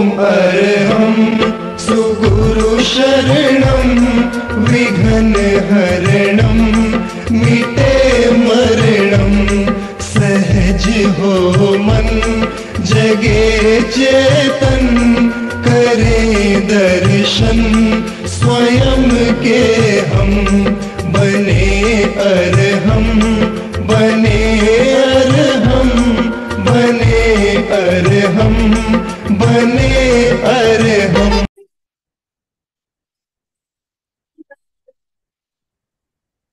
ॐ अर्हं सुगुरुशरणं विघ्नहरणं मिटे मरणं सहज हो मन, जगे चेतन, करे दर्शन, स्वयं के हम। बने अरहम बने अरहम बने अरहम।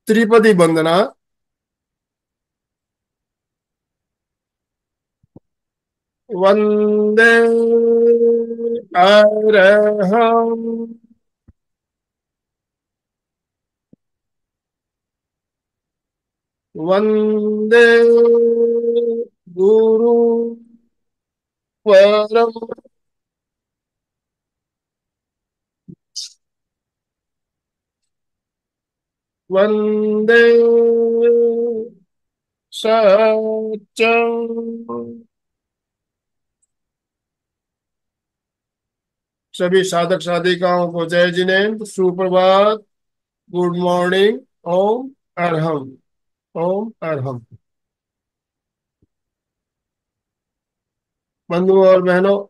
त्रिपदी वंदना वंदे अरहम वंदे गुरु परम वंदे सत्यम सभी साधक साधिकाओं को जय जिनेन्द्र, सुप्रभात। गुड मॉर्निंग ओम अरहम ओम अरहम। बंधुओं और बहनों,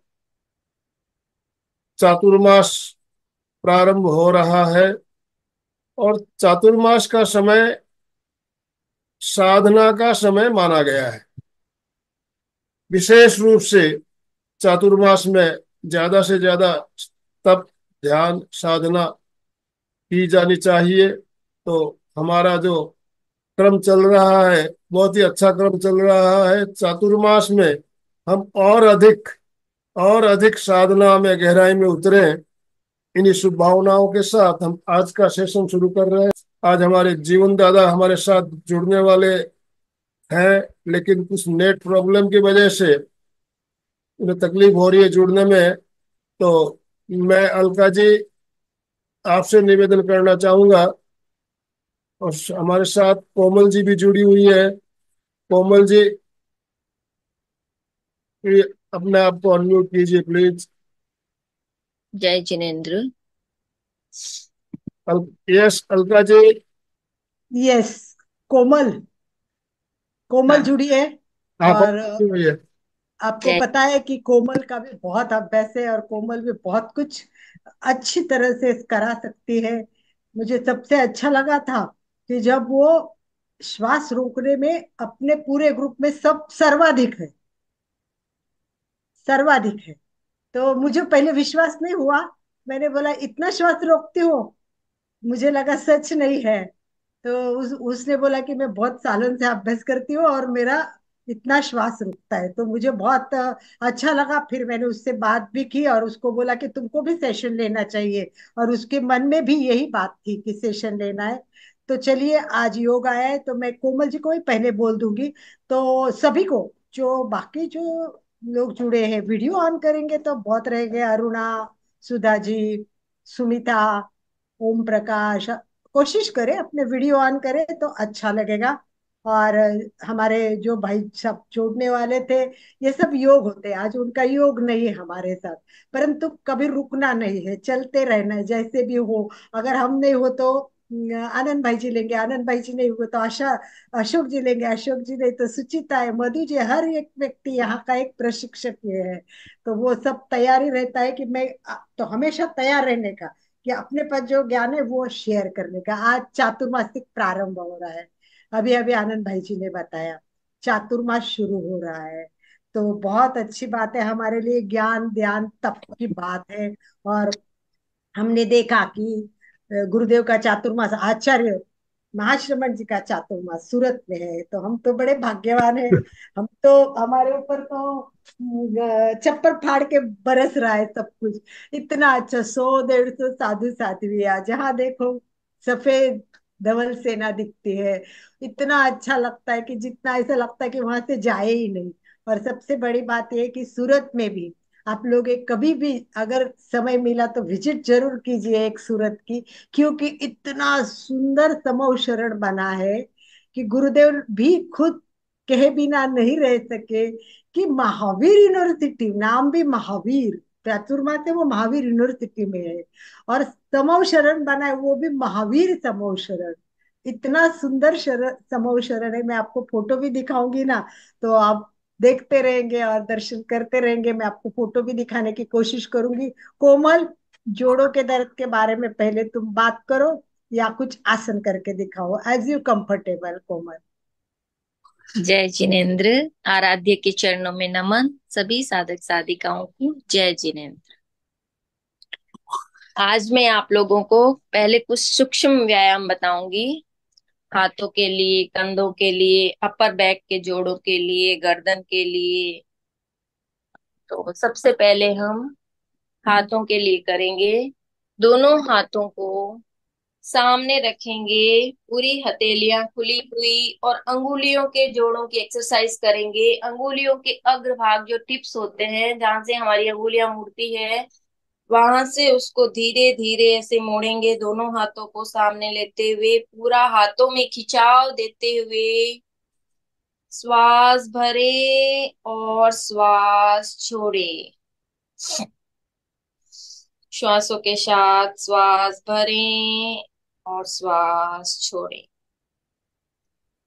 चातुर्मास प्रारंभ हो रहा है। और चातुर्मास का समय साधना का समय माना गया है। विशेष रूप से चातुर्मास में ज़्यादा से ज़्यादा तप, ध्यान, साधना की जानी चाहिए। तो हमारा जो क्रम चल रहा है, बहुत ही अच्छा क्रम चल रहा है। चातुर्मास में हम और अधिक और अधिक साधना में, गहराई में उतरे इन्हीं शुभ भावनाओं के साथ हम आज का सेशन शुरू कर रहे हैं। आज हमारे जीवन दादा हमारे साथ जुड़ने वाले हैं, लेकिन कुछ नेट प्रॉब्लम की वजह से उन्हें तकलीफ़ हो रही है जुड़ने में। तो मैं अलका जी, आपसे निवेदन करना चाहूँगा। और हमारे साथ कोमल जी भी जुड़ी हुई है। कोमल जी अपने आप को अनम्यूट कीजिए प्लीज़ जय जिनेन्द्र अल, यस अलका जी। यस कोमल। कोमल जुड़ी है हाँ और है। आपको पता है कि कोमल का भी बहुत अभ्यास है और कोमल भी बहुत कुछ अच्छी तरह से करा सकती है। मुझे सबसे अच्छा लगा था कि जब वो श्वास रोकने में अपने पूरे ग्रुप में सब सर्वाधिक है। सर्वाधिक है। तो मुझे पहले विश्वास नहीं हुआ। मैंने बोला इतना श्वास रोकती हो मुझे लगा सच नहीं है। तो उस, उसने बोला कि मैं बहुत सालों से अभ्यास करती हूँ और मेरा इतना श्वास रुकता है। तो मुझे बहुत अच्छा लगा। फिर मैंने उससे बात भी की और उसको बोला कि तुमको भी सेशन लेना चाहिए। और उसके मन में भी यही बात थी कि सेशन लेना है। तो चलिए आज योग आया है तो मैं कोमल जी को ही पहले बोल दूँगी। तो सभी को जो बाकी जो लोग जुड़े हैं। वीडियो ऑन करेंगे तो बहुत रहेंगे अरुणा सुधा जी सुमिता, ओम प्रकाश। कोशिश करें, अपने वीडियो ऑन करें तो अच्छा लगेगा। और हमारे जो भाई सब जोड़ने वाले थे, ये सब योग होते आज उनका योग नहीं है हमारे साथ। परंतु कभी रुकना नहीं है, चलते रहना है, जैसे भी हो। अगर हम नहीं हो तो आनंद भाई जी लेंगे आनंद भाई जी नहीं हुए तो आशा अशोक जी लेंगे अशोक जी नहीं तो सुचिता है मधु जी हर एक व्यक्ति यहाँ का एक प्रशिक्षक ये है तो वो सब तैयारी रहता है कि मैं तो हमेशा तैयार रहने का कि अपने पास जो ज्ञान है वो शेयर करने का आज चातुर्मासिक प्रारंभ हो रहा है अभी अभी आनंद भाई जी ने बताया चातुर्मास शुरू हो रहा है तो बहुत अच्छी बात है हमारे लिए ज्ञान ध्यान तप की बात है और हमने देखा कि गुरुदेव का चातुर्मास आचार्य महाश्रमण जी का चातुर्मास सूरत में है तो हम तो बड़े भाग्यवान हैं। हम तो हमारे ऊपर तो चप्पल फाड़ के बरस रहा है सब कुछ। इतना अच्छा सौ डेढ़ सौ साधु साध्विया जहाँ देखो सफ़ेद धवल सेना दिखती है। इतना अच्छा लगता है कि जितना ऐसा लगता है कि वहाँ से जाए ही नहीं। और सबसे बड़ी बात यह कि सूरत में भी आप लोग एक कभी भी अगर समय मिला तो विज़िट ज़रूर कीजिए एक सूरत की, क्योंकि इतना सुंदर समूह शरण बना है कि गुरुदेव भी खुद कहे बिना नहीं रह सके कि महावीर यूनिवर्सिटी नाम भी महावीर चातुर्मास है वो महावीर यूनिवर्सिटी में है। और समव शरण बना है, वो भी महावीर समव शरण इतना सुंदर शरण समव शरण है, मैं आपको फ़ोटो भी दिखाऊँगी ना तो आप देखते रहेंगे और दर्शन करते रहेंगे। मैं आपको फ़ोटो भी दिखाने की कोशिश करूँगी। कोमल, जोड़ों के दर्द के बारे में पहले तुम बात करो या कुछ आसन करके दिखाओ। As you comfortable Komal. जय जिनेन्द्र। आराध्य के चरणों में नमन। सभी साधक साधिकाओं को जय जिनेन्द्र। आज मैं आप लोगों को पहले कुछ सूक्ष्म व्यायाम बताऊँगी। हाथों के लिए, कंधों के लिए अपर बैक के जोड़ों के लिए, गर्दन के लिए। तो सबसे पहले हम हाथों के लिए करेंगे। दोनों हाथों को सामने रखेंगे, पूरी हथेलियाँ खुली हुई और अंगुलियों के जोड़ों की एक्सरसाइज करेंगे। अंगुलियों के अग्रभाग जो टिप्स होते हैं, जहाँ से हमारी अंगुलियाँ मुड़ती है वहाँ से उसको धीरे धीरे ऐसे मोड़ेंगे दोनों हाथों को सामने लेते हुए, पूरा हाथों में खिंचाव देते हुए। श्वास भरे और श्वास छोड़े। श्वासों के साथ श्वास भरे और श्वास छोड़े।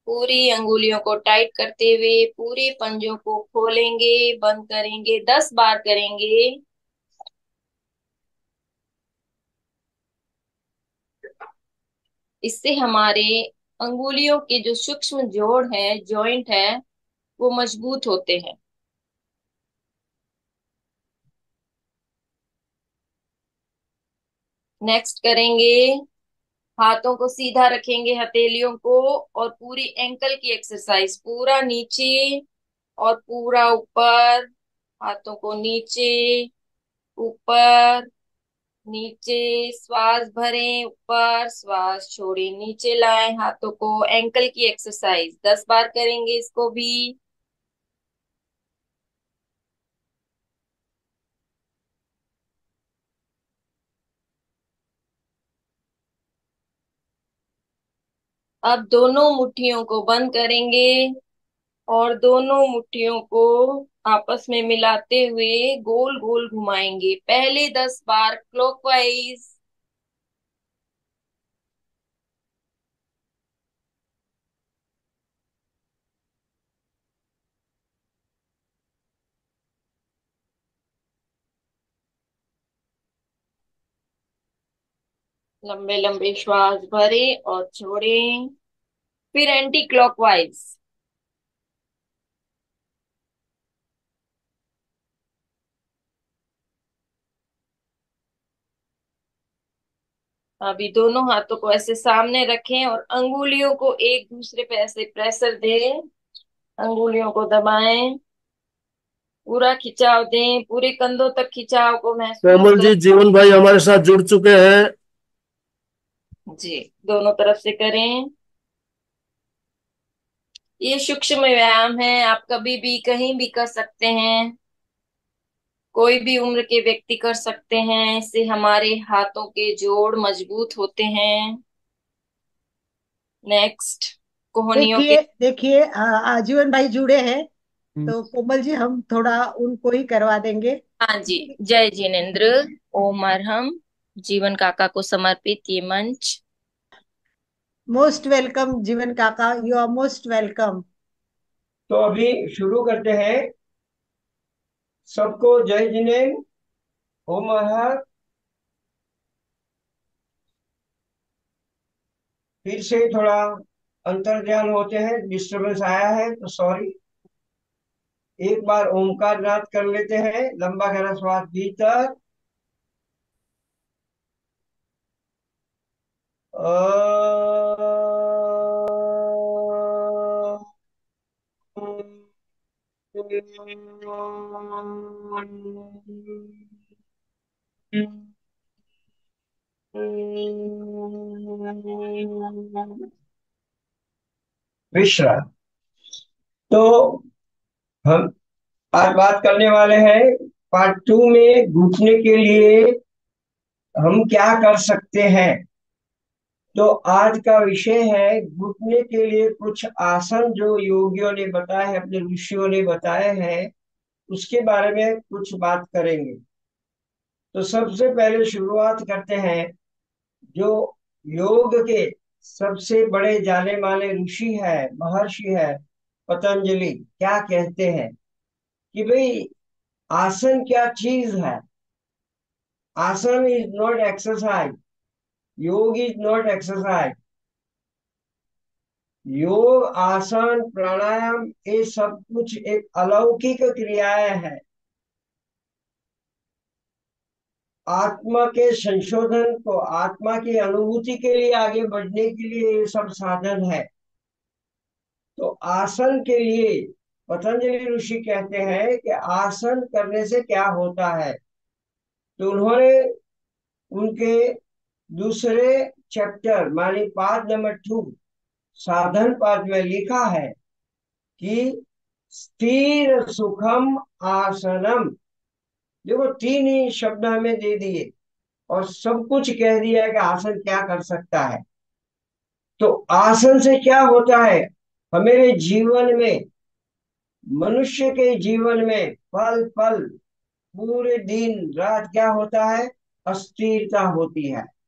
पूरी अंगुलियों को टाइट करते हुए पूरे पंजों को खोलेंगे, बंद करेंगे, दस बार करेंगे। इससे हमारे अंगुलियों के जो सूक्ष्म जोड़ है जॉइंट है, वो मज़बूत होते हैं। नेक्स्ट करेंगे। हाथों को सीधा रखेंगे, हथेलियों को, और पूरी एंकल की एक्सरसाइज पूरा नीचे और पूरा ऊपर। हाथों को नीचे, ऊपर। नीचे श्वास भरें, ऊपर श्वास छोड़ें, नीचे लाएँ हाथों को एंकल की एक्सरसाइज दस बार करेंगे इसको भी। अब दोनों मुट्ठियों को बंद करेंगे और दोनों मुट्ठियों को आपस में मिलाते हुए गोल गोल घुमाएँगे। पहले दस बार क्लॉकवाइज लंबे लंबे श्वास भरे और छोड़ें। फिर एंटी क्लॉकवाइज अभी दोनों हाथों को ऐसे सामने रखें और अंगुलियों को एक दूसरे पे ऐसे प्रेशर दें। अंगुलियों को दबाएँ पूरा खिंचाव दें पूरे कंधों तक खिंचाव को महसूस कोमल जी जीवन भाई हमारे साथ जुड़ चुके हैं। जी दोनों तरफ़ से करें। ये सूक्ष्म व्यायाम है आप कभी भी कहीं भी कर सकते हैं। कोई भी उम्र के व्यक्ति कर सकते हैं इससे हमारे हाथों के जोड़ मज़बूत होते हैं। नेक्स्ट कोहनियों देखिए के देखिए आजीवन भाई जुड़े हैं तो कोमल जी हम थोड़ा उनको ही करवा देंगे। हाँ जी जय जिनेन्द्र ओम अरहम जीवन काका को समर्पित ये मंच। मोस्ट वेलकम जीवन काका यू आर मोस्ट वेलकम तो अभी शुरू करते हैं। सबको जय जिने। ओम हर फिर से थोड़ा अंतर ध्यान होते हैं डिस्टरबेंस आया है तो सॉरी एक बार ओमकार नाद कर लेते हैं, लंबा गहरा श्वास भीतर। विश्राम तो हम आज बात करने वाले हैं पार्ट टू में घुटने के लिए हम क्या कर सकते हैं? तो आज का विषय है घुटने के लिए कुछ आसन जो योगियों ने बताए हैं, अपने ऋषियों ने बताए हैं, उसके बारे में कुछ बात करेंगे। तो सबसे पहले शुरुआत करते हैं। जो योग के सबसे बड़े जाने माने ऋषि है, महर्षि है, पतंजलि, क्या कहते हैं? कि भाई, आसन क्या चीज़ है? Asana is not exercise yoga is not exercise yoga, asana, pranayama, ये सब कुछ एक अलौकिक क्रियाएँ है। आत्मा के संशोधन को, आत्मा की अनुभूति के लिए आगे बढ़ने के लिए ये सब साधन है। तो आसन के लिए पतंजलि ऋषि कहते हैं कि आसन करने से क्या होता है? तो उन्होंने उनके दूसरे चैप्टर मानी पाद नंबर टू साधन पाद में लिखा है कि स्थिर सुखम आसनम। देखो, तीन ही शब्द हमें दे दिए और सब कुछ कह दिया है कि आसन क्या कर सकता है। तो आसन से क्या होता है? हमारे जीवन में, मनुष्य के जीवन में पल पल, पूरे दिन, रात क्या होता है? अस्थिरता होती है।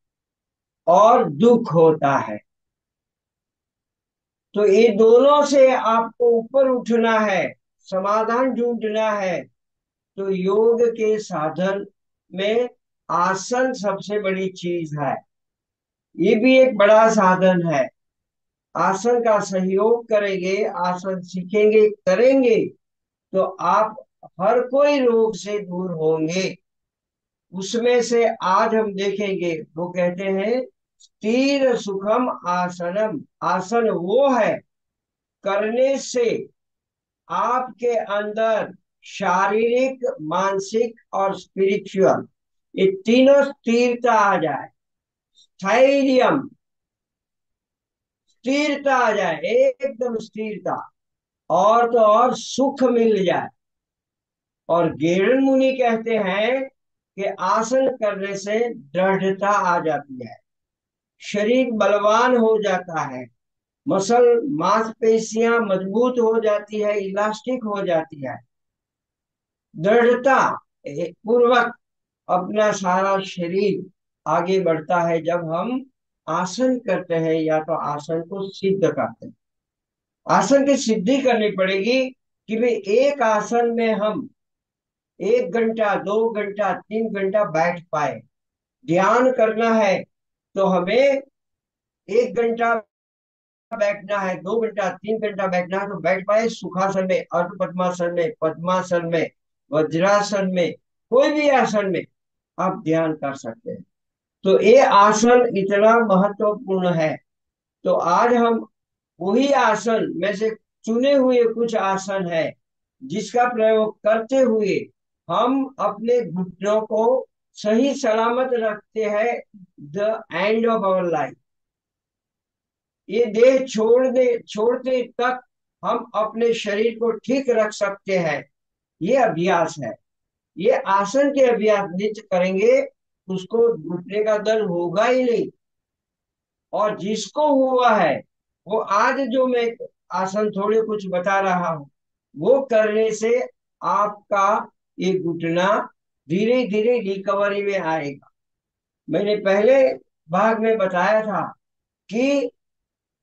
और दुख होता है। तो ये दोनों से आपको ऊपर उठना है, समाधान ढूंढना है। तो योग के साधन में आसन सबसे बड़ी चीज़ है। ये भी एक बड़ा साधन है। आसन का सहयोग करेंगे, आसन सीखेंगे, करेंगे तो आप हर कोई रोग से दूर होंगे। उसमें से आज हम देखेंगे, वो कहते हैं स्थिर सुखम आसनम। आसन वो है, करने से आपके अंदर शारीरिक, मानसिक और स्पिरिचुअल ये तीनों स्थिरता आ जाए। स्थैर्य स्थिरता आ जाए, एकदम स्थिरता। और तो और सुख मिल जाए। और गेरण मुनि कहते हैं कि आसन करने से दृढ़ता आ जाती है। शरीर बलवान हो जाता है। मसल, मांसपेशियाँ मज़बूत हो जाती है, इलास्टिक हो जाती है। दृढ़ता पूर्वक अपना सारा शरीर आगे बढ़ता है। जब हम आसन करते हैं या तो आसन को सिद्ध करते हैं। आसन की सिद्धि करनी पड़ेगी कि भाई एक आसन में हम एक घंटा, दो घंटा, तीन घंटा बैठ पाए। ध्यान करना है तो हमें एक घंटा बैठना है, दो घंटा, तीन घंटा बैठना है तो बैठ पाए सुखासन में अर्ध पद्मासन में पद्मासन में, वज्रासन में, कोई भी आसन में आप ध्यान कर सकते हैं। तो ये आसन इतना महत्वपूर्ण है। तो आज हम वही आसन में से चुने हुए कुछ आसन है, जिसका प्रयोग करते हुए हम अपने घुटनों को सही सलामत रखते हैं the end of our life ये देह छोड़ दे, छोड़ते तक हम अपने शरीर को ठीक रख सकते हैं। ये अभ्यास है। ये आसन के अभ्यास नित्य करेंगे, उसको घुटने का दर्द होगा ही नहीं। और जिसको हुआ है, वो आज जो मैं आसन थोड़े कुछ बता रहा हूँ, वो करने से आपका ये घुटना धीरे धीरे रिकवरी में आएगा। मैंने पहले भाग में बताया था कि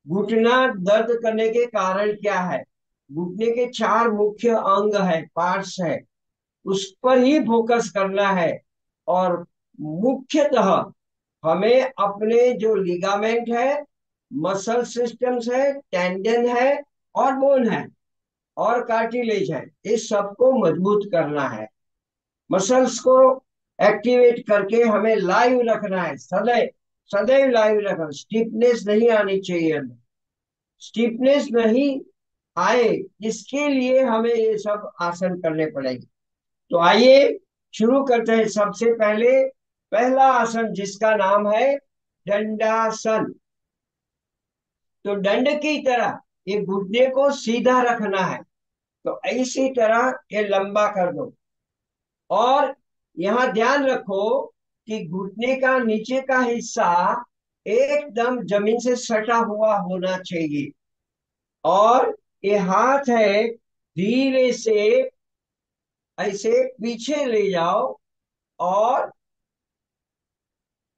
घुटना दर्द करने के कारण क्या है? घुटने के चार मुख्य अंग है पार्ट्स है। उस पर ही फोकस करना है और मुख्यतः हमें अपने जो लिगामेंट है मसल सिस्टम्स है टेंडन है और बोन है और कार्टिलेज है, इस सबको मज़बूत करना है। मसल्स को एक्टिवेट करके हमें लाइव रखना है। सदैव सदैव लाइव रखना स्टिफनेस नहीं आनी चाहिए स्टिफनेस नहीं आए, इसके लिए हमें ये सब आसन करने पड़ेंगे। तो आइए, शुरू करते हैं। सबसे पहले, पहला आसन जिसका नाम है दंडासन। तो दंड की तरह ये घुटने को सीधा रखना है। तो इसी तरह ये लंबा कर दो। और यहाँ ध्यान रखो कि घुटने का नीचे का हिस्सा एकदम ज़मीन से सटा हुआ होना चाहिए। और ये हाथ है, धीरे से ऐसे पीछे ले जाओ और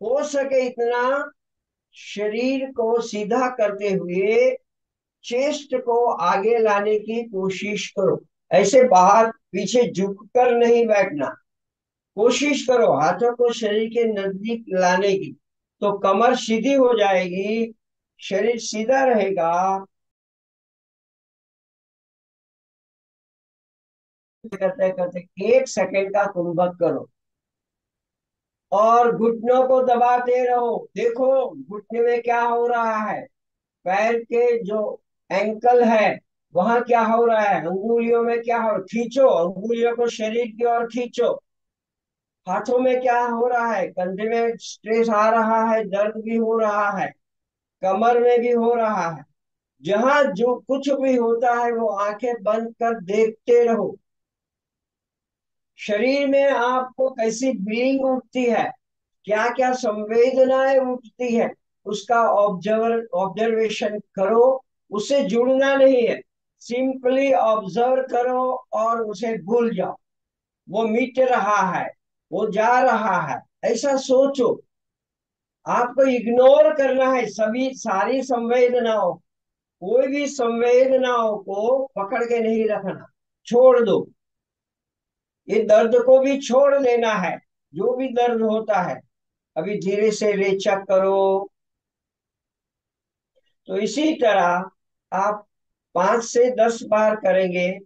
हो सके इतना शरीर को सीधा करते हुए चेस्ट को आगे लाने की कोशिश करो। ऐसे बाहर पीछे झुक कर नहीं बैठना। कोशिश करो हाथों को शरीर के नज़दीक लाने की तो कमर सीधी हो जाएगी, शरीर सीधा रहेगा। करते करते एक सेकंड का कुंभक करो और घुटनों को दबाते रहो। देखो, घुटने में क्या हो रहा है? पैर के जो एंकल है वहाँ क्या हो रहा है? अंगुलियों में क्या हो खींचो, अंगुलियों को शरीर की ओर खींचो। हाथों में क्या हो रहा है? कंधे में स्ट्रेस आ रहा है, दर्द भी हो रहा है, कमर में भी हो रहा है। जहाँ जो कुछ भी होता है, वो आँखें बंद कर देखते रहो। शरीर में आपको कैसी फीलिंग उठती है? क्या क्या संवेदनाएँ उठती है? उसका ऑब्ज़र्व ऑब्जर्वेशन करो। उससे जुड़ना नहीं है। सिंपली ऑब्ज़र्व करो और उसे भूल जाओ। वो मिट रहा है, वो जा रहा है। ऐसा सोचो। आपको इग्नोर करना है। सभी सारी संवेदनाओं, कोई भी संवेदनाओं को पकड़ के नहीं रखना। छोड़ दो। ये दर्द को भी छोड़ लेना है। जो भी दर्द होता है, अभी धीरे से रेचक करो। तो इसी तरह आप पाँच से दस बार करेंगे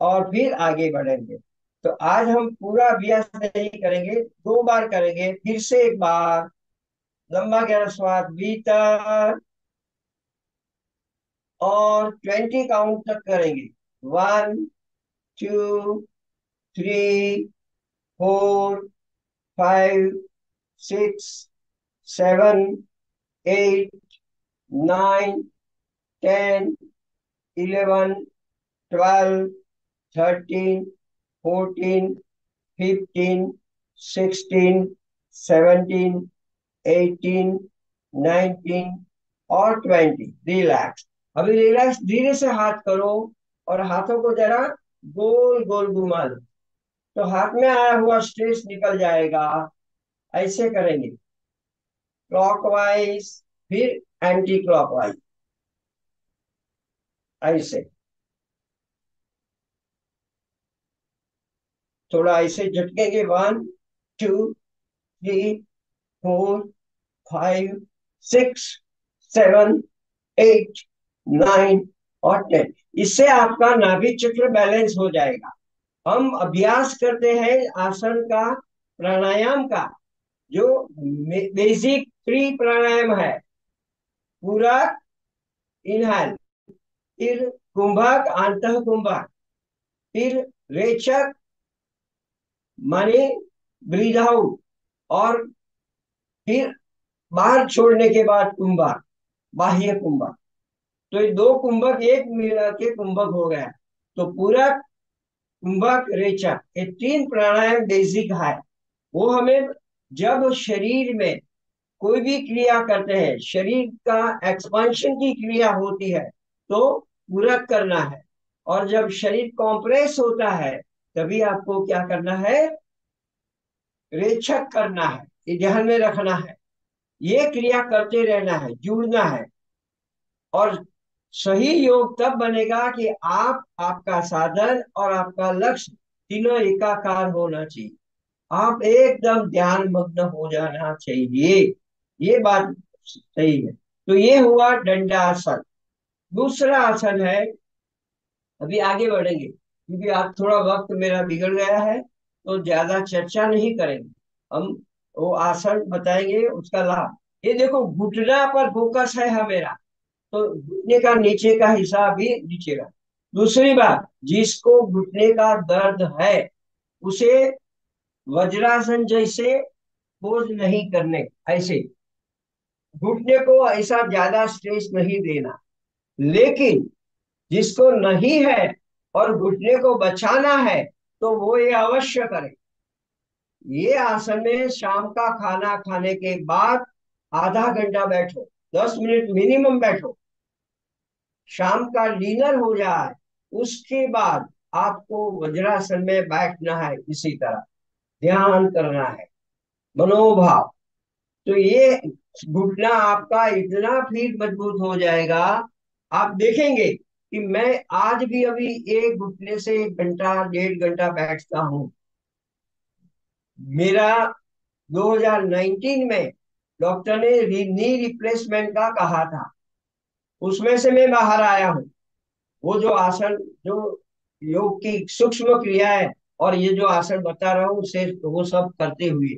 और फिर आगे बढ़ेंगे। तो आज हम पूरा अभ्यास नहीं करेंगे, दो बार करेंगे, फिर से एक बार। लंबा गहरा श्वास, भीतर। और ट्वेंटी काउंट तक करेंगे। One, two, three, four, five, six, seven, eight, nine, ten eleven, twelve, thirteen, fourteen, fifteen, sixteen, seventeen, eighteen, nineteen और ट्वेंटी। रिलैक्स। अभी रिलैक्स धीरे से हाथ करो और हाथों को जरा गोल गोल घुमा लो तो हाथ में आया हुआ स्ट्रेस निकल जाएगा। ऐसे करेंगे। क्लॉकवाइज फिर एंटी क्लॉकवाइज ऐसे थोड़ा ऐसे झटकेंगे one, two, three, four, five, six, seven, eight, nine और टेन। इससे आपका नाभि चक्र बैलेंस हो जाएगा। हम अभ्यास करते हैं आसन का, प्राणायाम का, जो बेसिक प्री प्राणायाम है। पूरा, इनहेल। फिर कुंभक अंत कुंभक फिर रेचक, माने ब्रीद और फिर बाहर छोड़ने के बाद कुंभक, बाह्य कुंभक। तो ये दो कुंभक एक मिला के कुंभक हो गया। तो पूरा कुंभक, रेचक, ये तीन प्राणायाम बेसिक है। वो हमें जब शरीर में कोई भी क्रिया करते हैं, शरीर का एक्सपांशन की क्रिया होती है तो पूरा करना है। और जब शरीर कॉम्प्रेस होता है, तभी आपको क्या करना है? रेचक करना है। ध्यान में रखना है। ये क्रिया करते रहना है, जुड़ना है। और सही योग तब बनेगा कि आप, आपका साधन और आपका लक्ष्य तीनों एकाकार होना चाहिए। आप एकदम ध्यान मग्न हो जाना चाहिए। ये बात सही है। तो ये हुआ डंडा आसन दूसरा आसन है। अभी आगे बढ़ेंगे, क्योंकि आप थोड़ा वक्त मेरा बिगड़ गया है तो ज़्यादा चर्चा नहीं करेंगे। हम वो आसन बताएँगे, उसका लाभ। ये देखो, घुटना पर फोकस है हमेरा तो घुटने का नीचे का हिस्सा भी नीचे का दूसरी बात, जिसको घुटने का दर्द है, उसे वज्रासन जैसे पोज नहीं करने, ऐसे। घुटने को ऐसा ज़्यादा स्ट्रेस नहीं देना। लेकिन जिसको नहीं है और घुटने को बचाना है तो वो ये अवश्य करे। ये आसन में शाम का खाना खाने के बाद आधा घंटा बैठो, दस मिनट मिनिमम बैठो। शाम का डिनर हो जाए, उसके बाद आपको वज्रासन में बैठना है, इसी तरह। ध्यान करना है, मनोभाव। तो ये घुटना आपका इतना फिर मज़बूत हो जाएगा आप देखेंगे कि मैं आज भी अभी एक घुटने से एक घंटा डेढ़ घंटा बैठता हूँ। मेरा 2019 में डॉक्टर ने नी रिप्लेसमेंट का कहा था। उसमें से मैं बाहर आया हूँ। वो जो आसन जो योग की सूक्ष्म क्रिया है और ये जो आसन बता रहा हूँ उसे वो सब करते हुए।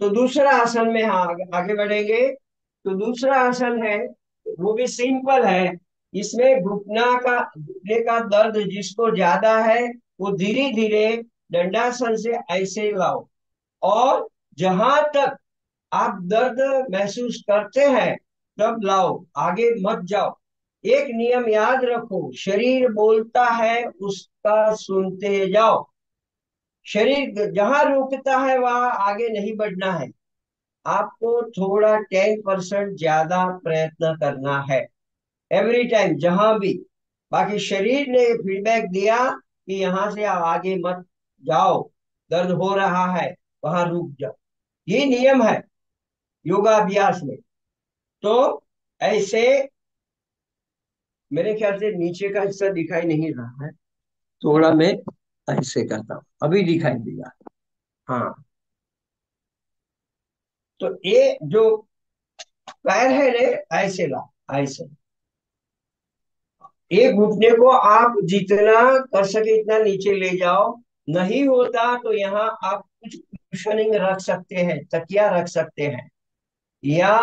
तो दूसरा आसन में हाँ आगे, बढ़ेंगे। तो दूसरा आसन है वो भी सिंपल है। इसमें घुटना का, घुटने का दर्द जिसको ज़्यादा है, वो धीरे धीरे दंडासन से ऐसे लाओ। और जहाँ तक आप दर्द महसूस करते हैं, तब लाओ, आगे मत जाओ। एक नियम याद रखो, शरीर बोलता है, उसका सुनते जाओ। शरीर जहाँ रुकता है, वहाँ आगे नहीं बढ़ना है। आपको थोड़ा टेन परसेंट ज़्यादा प्रयत्न करना है। एवरी टाइम जहाँ भी। बाकी शरीर ने फीडबैक दिया कि यहाँ से आप आगे मत जाओ। दर्द हो रहा है, वहाँ रुक जाओ। ये नियम है योगाभ्यास में। तो ऐसे मेरे ख्याल से नीचे का हिस्सा दिखाई नहीं रहा है। थोड़ा मैं ऐसे करता हूँ। अभी दिखाई दिया हाँ। तो ये जो पैर है रे, ऐसे ला ऐसे। एक घुटने को आप जितना कर सके इतना नीचे ले जाओ। नहीं होता तो यहाँ आप कुछ कुशनिंग रख सकते हैं, तकिया रख सकते हैं। या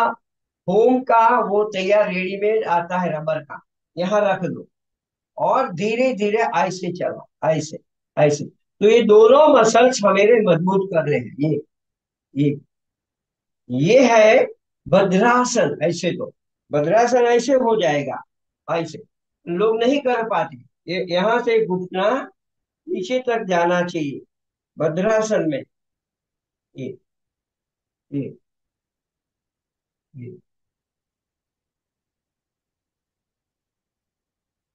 होम का वो तैयार रेडीमेड आता है रबर का, यहाँ रख दो। और धीरे धीरे ऐसे चलो, ऐसे ऐसे। तो ये दोनों मसल्स हमें मज़बूत कर रहे हैं, ये ये। ये है भद्रासन ऐसे तो। भद्रासन ऐसे हो जाएगा, ऐसे। लोग नहीं कर पाते। ये, यहाँ से घुटना नीचे तक जाना चाहिए भद्रासन में। ये ये ये।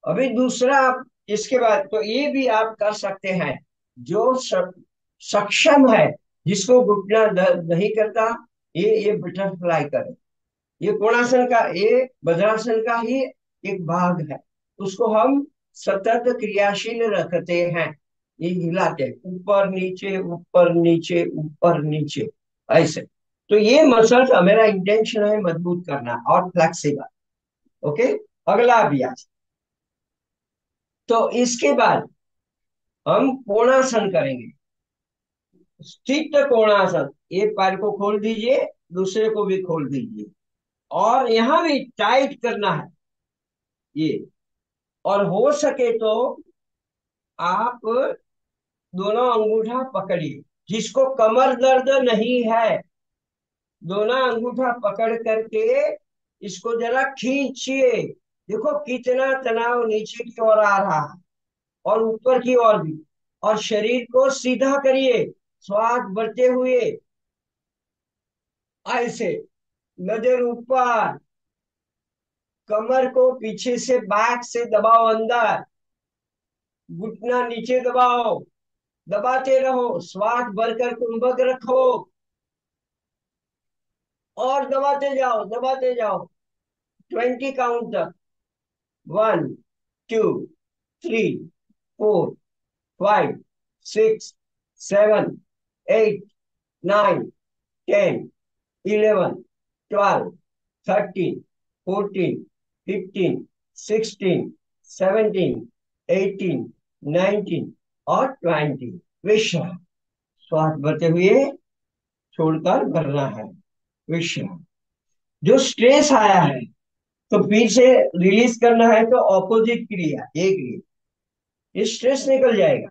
अभी दूसरा आप, इसके बाद तो ये भी आप कर सकते हैं, जो सक्षम है, जिसको घुटना नहीं करता ये ये बटरफ्लाई करे। ये कोणासन का, ये भद्रासन का ही एक भाग है। उसको हम सतत क्रियाशील रखते हैं। ये हिलाते ऊपर, नीचे ऊपर नीचे ऊपर, नीचे, ऐसे। तो ये मसल्स मेरा इंटेंशन है मज़बूत करना, और फ्लेक्सिबल ओके? अगला अभ्यास। तो इसके बाद हम कोणासन करेंगे। स्थित कोणासन? एक पैर को खोल दीजिए, दूसरे को भी खोल दीजिए। और यहाँ भी टाइट करना है। ये। और हो सके तो आप दोनों अंगूठा पकड़िए। जिसको कमर दर्द नहीं है, दोनों अंगूठा पकड़ करके इसको जरा खींचिए। देखो कितना तनाव नीचे की ओर आ रहा है और ऊपर की ओर भी। और शरीर को सीधा करिए। श्वास बढ़ते हुए ऐसे नज़र ऊपर, कमर को पीछे से बैक से दबाओ अंदर, घुटना नीचे दबाओ, दबाते रहो श्वास भरकर कुंभक रखो। और दबाते जाओ दबाते जाओ। ट्वेंटी काउंट तक one, two, three, four, five, six, seven eight nine ten eleven twelve thirteen fourteen fifteen sixteen seventeen eighteen nineteen और ट्वेंटी विश्राम श्वास बचे हुए छोड़कर भरना है विश्राम जो स्ट्रेस आया है तो फिर से रिलीज़ करना है तो ऑपोजिट क्रिया ये क्रिया स्ट्रेस निकल जाएगा।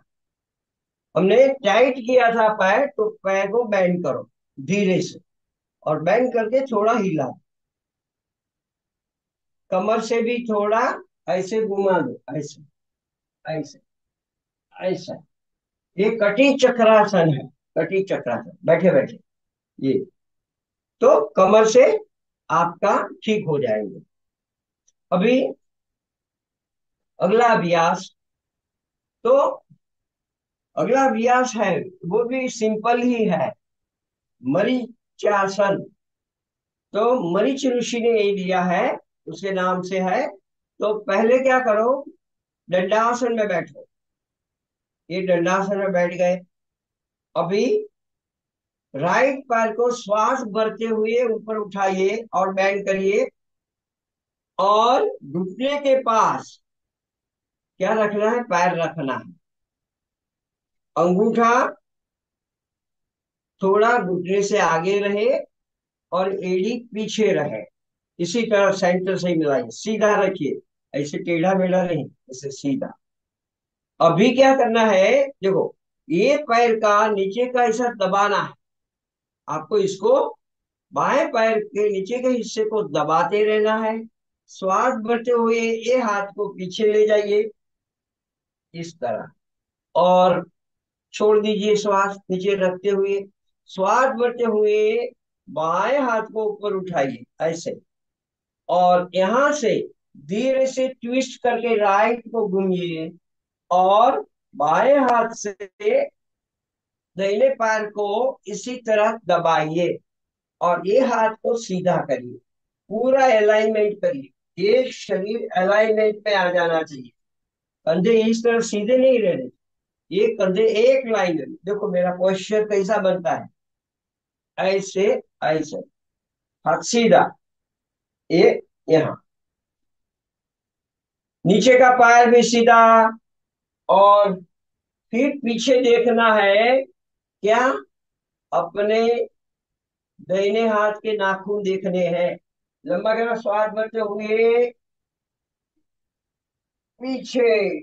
हमने टाइट किया था पैर तो पैर को बैंड करो, धीरे से। और बैंड करके थोड़ा हिला। कमर से भी थोड़ा, ऐसे घुमा दो, ऐसे ऐसे, ऐसा। ये कटी चक्रासन है, कटी चक्रासन। बैठे बैठे, ये। तो कमर से आपका ठीक हो जाएँगे। अभी अगला अभ्यास। तो अगला अभ्यास है, वो भी सिंपल ही है। मरीचासन। तो मरीच ऋषि ने यही दिया है, उसके नाम से है। तो पहले क्या करो, दंडासन में बैठो। ये दंडासन में बैठ गए। अभी राइट पैर को श्वास भरते हुए ऊपर उठाइए और बैंड करिए। और घुटने के पास क्या रखना है? पैर रखना है। अंगूठा थोड़ा घुटने से आगे रहे और एड़ी पीछे रहे। इसी तरह सेंटर से मिलाइए। सीधा रखिए। ऐसे टेढ़ा मेढ़ा नहीं, ऐसे सीधा। अभी क्या करना है? देखो, ये पैर का नीचे का ऐसा दबाना है। आपको इसको बाएँ पैर के नीचे के हिस्से को दबाते रहना है। श्वास भरते हुए ये हाथ को पीछे ले जाइए। इस तरह। और छोड़ दीजिए श्वास नीचे रखते हुए, श्वास भरते हुए बाएँ हाथ को ऊपर उठाइए, ऐसे। और यहाँ से धीरे से ट्विस्ट करके राइट को घूमिए और बाएँ हाथ से दाहिने पैर को इसी तरह दबाइए और ये हाथ को सीधा करिए, पूरा अलाइनमेंट करिए। एक शरीर अलाइनमेंट पे आ जाना चाहिए। कंधे इस तरह सीधे नहीं रहने ये कंधे एक लाइन देखो मेरा पोस्चर कैसा बनता है? ऐसे ऐसे। हाथ सीधा। ये, यहाँ। नीचे का पैर भी सीधा। और फिर पीछे देखना है, क्या अपने दाहिने हाथ के नाखून देखने हैं? लंबा गहरा श्वास भरते हुए पीछे।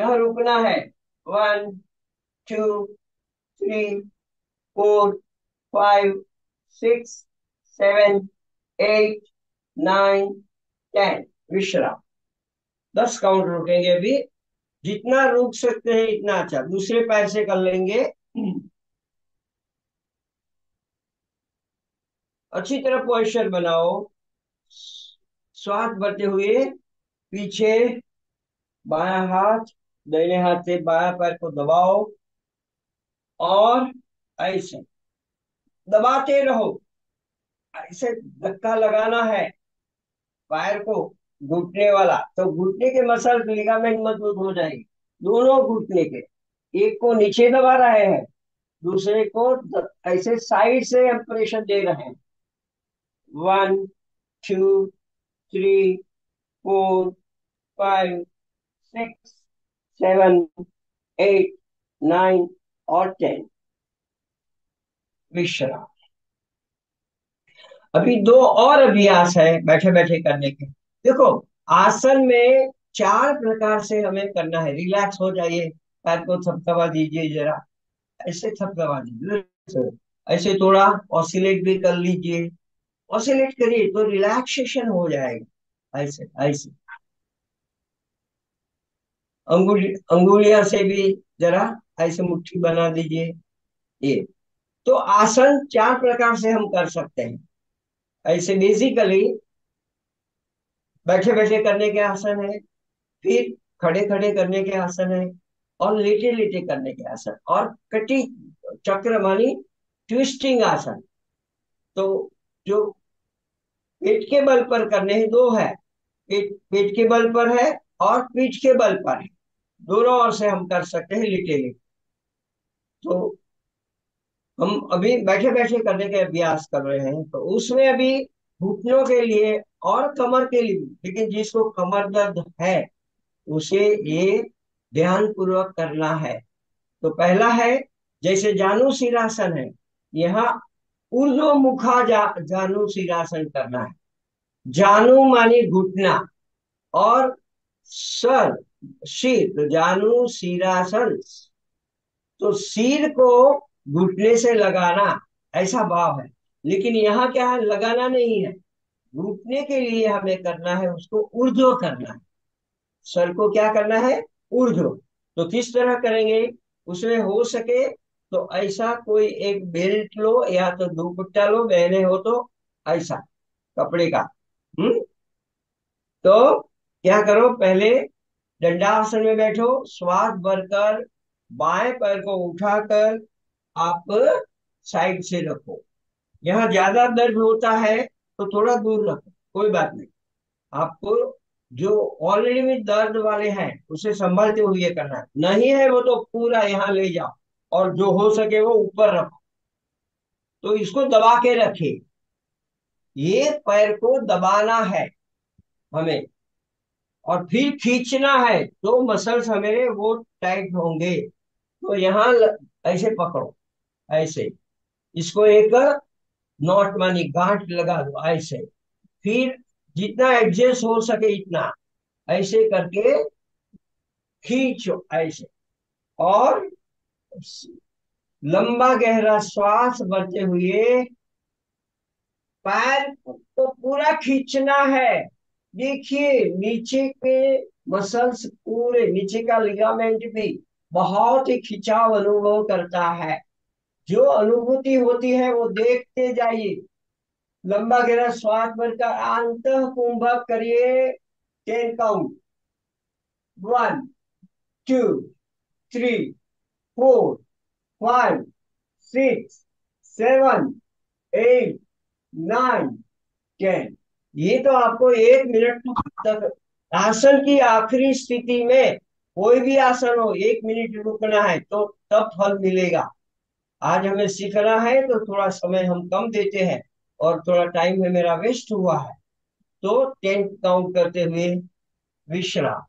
यहाँ रुकना है। One two three four five six seven eight nine ten विश्राम। दस काउंट रुकेंगे अभी। जितना रुक सकते हैं, इतना अच्छा। दूसरे पैर से कर लेंगे। अच्छी तरह पोस्टर बनाओ। श्वास भरते हुए पीछे, बाया हाथ दाहिने हाथ से बाया पैर को दबाओ और ऐसे दबाते रहो। ऐसे धक्का लगाना है पैर को घुटने वाला। तो घुटने के मसल लिगामेंट मज़बूत हो जाएगी। दोनों घुटने के। एक को नीचे दबा रहे हैं, दूसरे को ऐसे साइड से हम प्रेशर दे रहे हैं। One, two, three, four, five, six seven eight nine और टेन विश्राम। अभी दो और अभ्यास है बैठे बैठे करने के। देखो, आसन में चार प्रकार से हमें करना है। रिलैक्स हो जाइए, पैर को थपथपा दीजिए जरा। ऐसे थपथपा दीजिए ऐसे थोड़ा ऑसिलेट भी कर लीजिए। ऑसिलेट करिए तो रिलैक्सेशन हो जाएगा। ऐसे ऐसे। अंगुली, अंगुलियाँ से भी जरा ऐसे मुट्ठी बना दीजिए। ये। तो आसन चार प्रकार से हम कर सकते हैं। ऐसे बेसिकली बैठे बैठे करने के आसन है, फिर खड़े खड़े करने के आसन है और लेटे लेटे करने के आसन और कटी चक्र मानी ट्विस्टिंग आसन। तो जो पेट के बल पर करने हैं, दो है। पेट पेट के बल पर है और पीठ के बल पर है। दोनों ओर से हम कर सकते हैं लेटे लेटे तो हम अभी बैठे बैठे करने के अभ्यास कर रहे हैं तो उसमें अभी घुटनों के लिए और कमर के लिए लेकिन जिसको कमर दर्द है उसे ये ध्यान पूर्वक करना है। तो पहला है जैसे जानू सिरासन है यहाँ ऊर्जो मुखा जा, जानू सिरासन करना है। जानू मानी घुटना और सर सिर तो जानू सिरासन तो सिर को घुटने से लगाना, ऐसा भाव है। लेकिन यहाँ क्या है, लगाना नहीं है। घुटने के लिए हमें करना है, उसको ऊर्ध्व करना है। सर को क्या करना है, ऊर्ध्व। तो किस तरह करेंगे, उसमें हो सके तो ऐसा कोई एक बेल्ट लो, या तो दुपट्टा लो, बहने हो तो ऐसा, कपड़े का। हम्म? तो क्या करो, पहले दंडासन में बैठो श्वास भरकर, बाएँ पैर को उठाकर आप साइड से रखो। यहाँ ज़्यादा दर्द होता है तो थोड़ा दूर रखो, कोई बात नहीं। आपको जो ऑलरेडी में दर्द वाले हैं, उसे संभालते हुए करना है। नहीं है वो तो पूरा यहाँ ले जाओ और जो हो सके वो ऊपर रखो। तो इसको दबा के रखे। ये पैर को दबाना है हमें। और फिर खींचना है तो मसल्स हमें वो टाइट होंगे। तो यहाँ ऐसे पकड़ो, ऐसे। इसको एक नॉट मानी गांठ लगा दो, ऐसे। फिर जितना एडजस्ट हो सके इतना, ऐसे करके खींचो, ऐसे। और लंबा गहरा श्वास भरते हुए पैर को पूरा खींचना है। देखिए, नीचे के मसल्स पूरे, नीचे का लिगामेंट भी बहुत ही खिंचाव अनुभव करता है। जो अनुभूति होती है, वो देखते जाइए। लंबा गहरा श्वास भरकर अंत कुंभक करिए। Ten count one two three four five six seven eight nine ten ये तो आपको एक मिनट तक, आसन की आखिरी स्थिति में कोई भी आसन हो, एक मिनट रुकना है तो तब फल मिलेगा। आज हमें सीखना है तो थोड़ा समय हम कम देते हैं, और थोड़ा टाइम में मेरा वेस्ट हुआ है। तो टेन काउंट करते हुए विश्राम।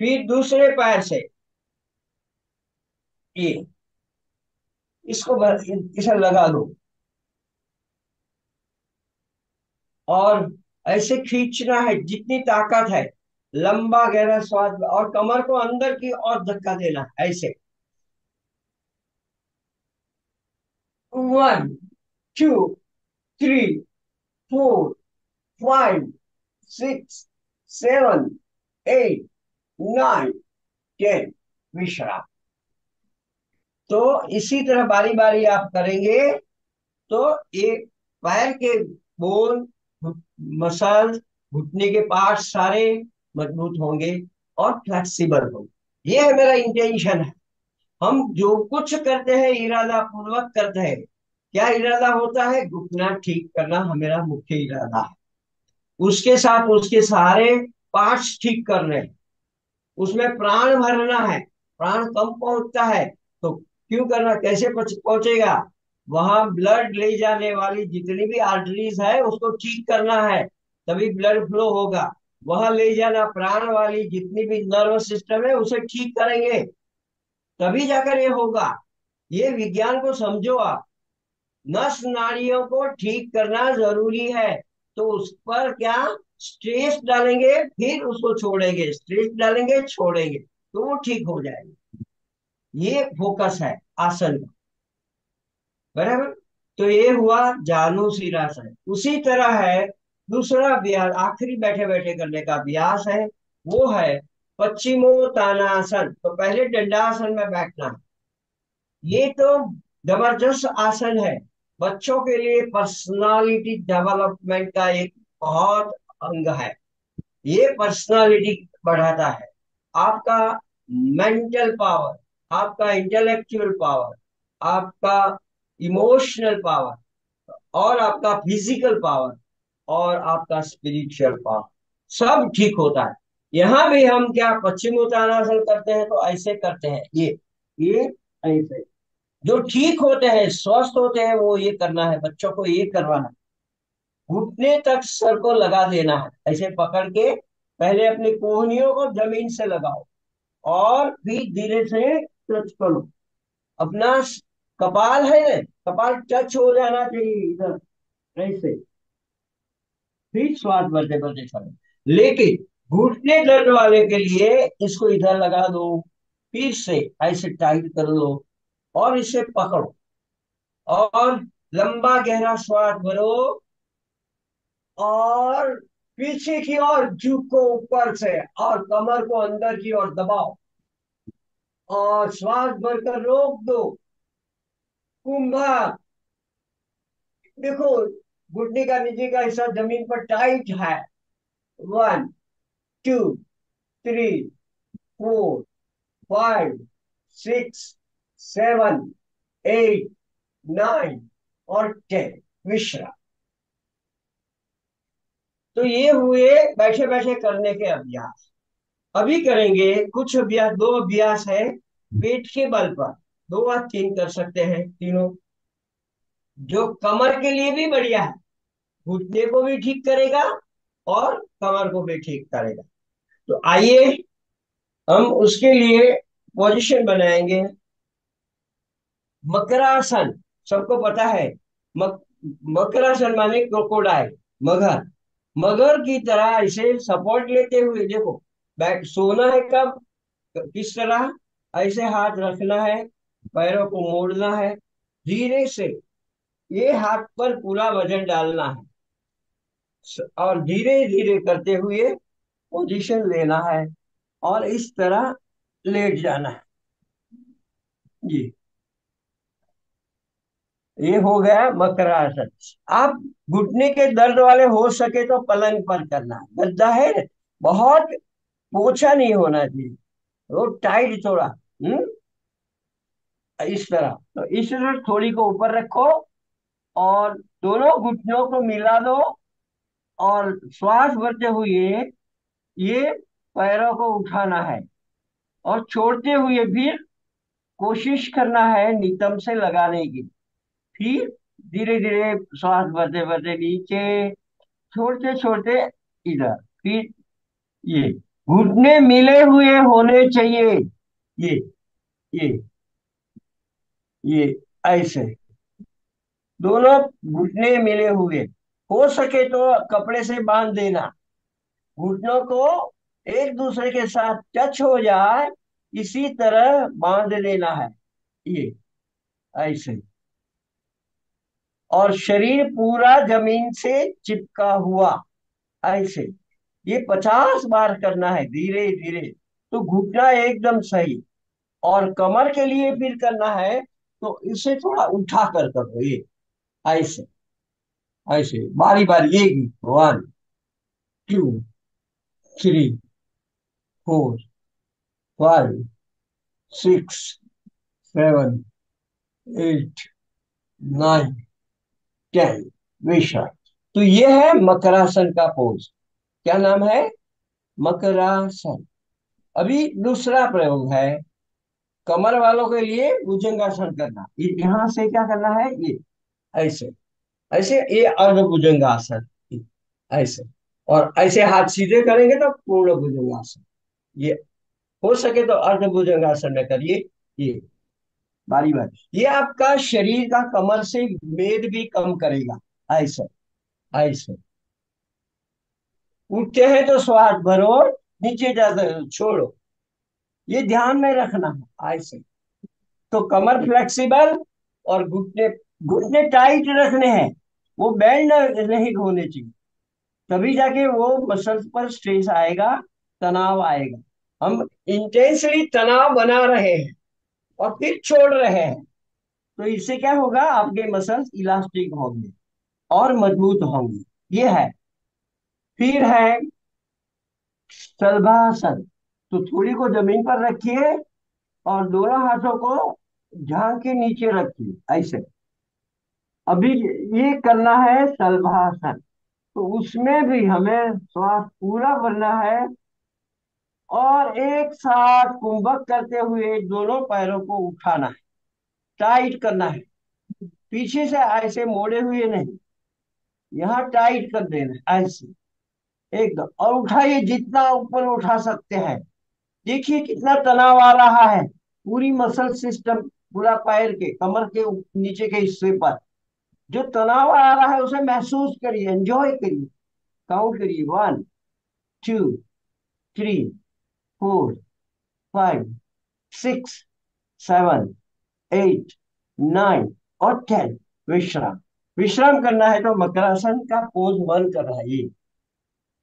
फिर दूसरे पैर से, ये, इसको इसे लगा लो। और ऐसे खींचना है, जितनी ताकत है, लंबा गहरा स्वाद और कमर को अंदर की ओर धक्का देना, ऐसे। One two three four five six seven eight nine ten विश्राम। तो इसी तरह बारी बारी आप करेंगे तो एक पैर के बोन मसल घुटने के पार्ट सारे मज़बूत होंगे और फ्लेक्सिबल होंगे। ये है मेरा इंटेंशन है। हम जो कुछ करते हैं इरादा पूर्वक करते हैं। क्या इरादा होता है? घुटना ठीक करना मेरा मुख्य इरादा है। उसके साथ उसके सारे पार्ट्स ठीक कर रहे हैं। उसमें प्राण भरना है। प्राण कम पहुँचता है। तो क्यों करना? कैसे पहुंचेगा? वहाँ ब्लड ले जाने वाली जितनी भी आर्टरीज है, उसको ठीक करना है, तभी ब्लड फ्लो होगा। वहाँ ले जाना प्राण वाली जितनी भी नर्व सिस्टम है, उसे ठीक करेंगे। तभी जाकर ये होगा। ये विज्ञान को समझो आप। नस नाड़ियों को ठीक करना ज़रूरी है। तो उस पर क्या? स्ट्रेस डालेंगे, फिर उसको छोड़ेंगे। स्ट्रेस डालेंगे, छोड़ेंगे। तो वो ठीक हो जाएगा। ये फोकस है, आसन। का बराबर? तो ये हुआ जानू सिरासन उसी तरह है, दूसरा अभ्यास आखिरी बैठे बैठे करने का अभ्यास है, वो है पश्चिमोत्तानासन तो पहले दंडासन में बैठना। ये तो ज़बरदस्त आसन है। बच्चों के लिए पर्सनालिटी डेवलपमेंट का एक बहुत अंग है। ये पर्सनालिटी बढ़ाता है। आपका मेंटल पावर आपका इंटेलेक्चुअल पावर आपका इमोशनल पावर और आपका फ़िज़िकल पावर और आपका स्पिरिचुअल पावर सब ठीक होता है। यहाँ भी हम क्या पश्चिम उत्तानासन करते हैं तो ऐसे करते हैं। ये ये ऐसे। जो ठीक होते हैं, स्वस्थ होते हैं, वो ये करना है। बच्चों को ये करवाना है। घुटने तक सर को लगा देना है। ऐसे पकड़ के पहले अपनी कोहनियों को ज़मीन से लगाओ और फिर धीरे से टच करो। अपना कपाल है ना कपाल टच हो जाना चाहिए इधर, ऐसे। फिर श्वास बढ़ते बढ़ते चलो लेकिन घुटने दर्द वाले के लिए इसको इधर लगा दो, फिर से ऐसे टाइट कर लो और इसे पकड़ो। और लंबा गहरा श्वास भरो और पीछे की ओर झुको ऊपर से और कमर को अंदर की ओर दबाओ। और श्वास भरकर रोक दो। कुंभा। देखो घुटने का नीचे का हिस्सा ज़मीन पर टाइट है। One two three four five six seven eight nine और टेन विश्राम तो ये हुए बैठे बैठे करने के अभ्यास। अभी करेंगे, कुछ अभ्यास, दो अभ्यास है, पेट के बल पर। दो या तीन कर सकते हैं तीनों। जो कमर के लिए भी बढ़िया है घुटने को भी ठीक करेगा और कमर को भी ठीक करेगा। तो आइए हम उसके लिए पोजीशन बनाएँगे। मकरासन सबको पता है मक, मकरासन माने क्रोकोडाइल मगर। मगर की तरह इसे सपोर्ट लेते हुए देखो बैठ सोना है कब किस तरह ऐसे हाथ रखना है। पैरों को मोड़ना है धीरे से ये हाथ पर पूरा वज़न डालना है। और धीरे धीरे करते हुए पोजीशन लेना है और इस तरह लेट जाना है। जी। ये हो गया मकरासन आप घुटने के दर्द वाले हो सके तो पलंग पर करना गद्दा है, बहुत पोछा नहीं होना चाहिए। वो टाइट थोड़ा हम्म? इस तरह। तो इस तरह थोड़ी को ऊपर रखो और दोनों घुटनों को मिला दो और श्वास भरते हुए, ये पैरों को उठाना है और छोड़ते हुए फिर कोशिश करना है नितम से लगाने की। फिर धीरे धीरे श्वास भरते भरते नीचे, छोड़ते छोड़ते इधर, फिर ये। घुटने मिले हुए होने चाहिए। ये ये। ये ऐसे। दोनों घुटने मिले हुए। हो सके तो कपड़े से बाँध देना। घुटनों को एक दूसरे के साथ टच हो जाए, इसी तरह बाँध लेना है। ये, ऐसे। और शरीर पूरा ज़मीन से चिपका हुआ। ऐसे। ये पचास बार करना है धीरे धीरे तो घुटना एकदम सही। और कमर के लिए फिर करना है। तो इसे थोड़ा उठा कर करो ये। ऐसे ऐसे, बारी बारी एक one two three four five six seven eight nine ten विश्राम तो ये है मकरासन का पोज क्या नाम है? मकरासन। अभी दूसरा प्रयोग है। कमर वालों के लिए भुजंगासन करना। ये यहाँ से क्या करना है? ये, ऐसे। ऐसे ये अर्ध भुजंगासन। ऐसे। और ऐसे हाथ सीधे करेंगे तो पूर्ण भुजंगासन। ये हो सके तो अर्ध भुजंगासन में करिए। ये। बारी बारी। ये आपका शरीर का कमर से मेद भी कम करेगा। ऐसे। ऐसे। उठते हैं तो श्वास भरो, नीचे जाते छोड़ो। ये ध्यान में रखना है ऐसे तो कमर फ्लेक्सिबल और घुटने घुटने टाइट रखने हैं, वो बैंड नहीं होने चाहिए। तभी जाके वो मसल्स पर स्ट्रेस आएगा, तनाव आएगा। हम इंटेंसली तनाव बना रहे हैं और फिर छोड़ रहे हैं। तो इससे क्या होगा? आपके मसल्स इलास्टिक होंगे और मज़बूत होंगे। ये है। फिर है सलभासन तो थोड़ी को ज़मीन पर रखिए और दोनों हाथों को झाँक के नीचे रखिए, ऐसे। अभी ये करना है सलभासन तो उसमें भी हमें श्वास पूरा भरना है और एक साथ कुंभक करते हुए दोनों पैरों को उठाना है, टाइट करना है। पीछे से ऐसे मोड़े हुए नहीं, यहाँ टाइट कर देना ऐसे। एकदम और उठाइए, जितना ऊपर उठा सकते हैं। देखिए कितना तनाव आ रहा है। पूरी मसल सिस्टम पूरा पैर के, कमर के नीचे के हिस्से पर। जो तनाव आ रहा है, उसे महसूस करिए एंजॉय करिए। काउंट करिए। One two three four five six seven eight nine और टेन विश्राम। विश्राम करना है तो मकरासन का पोज बंद कर रहा है।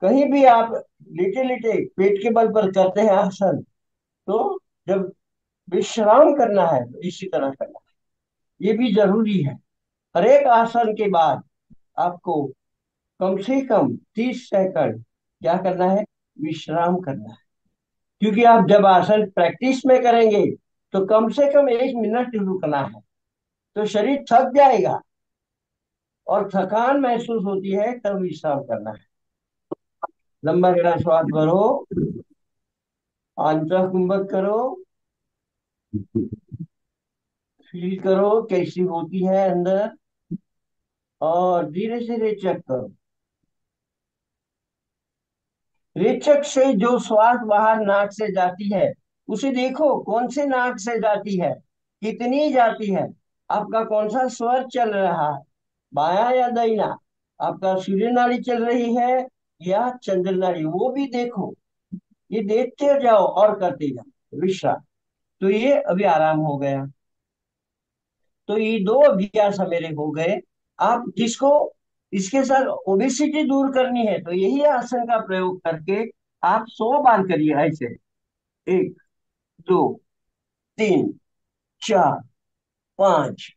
कहीं भी आप लेटे लेटे, पेट के बल पर करते हैं आसन। तो जब विश्राम करना है तो इसी तरह करना है। ये भी ज़रूरी है। हर एक आसन के बाद आपको कम से कम तीस सेकंड क्या करना है? विश्राम करना है। क्योंकि आप जब आसन प्रैक्टिस में करेंगे तो कम से कम एक मिनट रुकना है। तो शरीर थक जाएगा और थकान महसूस होती है, तब विश्राम करना है। लंबा गहरा श्वास भरो। अंत कुंभक करो। फील करो, कैसी होती है अंदर। और धीरे धीरे चेक करो। रेचक से जो श्वास बाहर नाक से जाती है, उसे देखो, कौन से नाक से जाती है, कितनी जाती है, आपका कौन सा स्वर चल रहा है, बाया या दाहिना? आपका सूर्य नाड़ी चल रही है या चंद्र नाड़ी वो भी देखो। ये देखते जाओ और करते जाओ। विश्राम। तो ये अभी आराम हो गया। तो ये दो अभ्यास मेरे हो गए। आप जिसको, इसके साथ ओबेसिटी दूर करनी है तो यही आसन का प्रयोग करके आप सौ बार करिए ऐसे। एक, दो, तीन, चार, पाँच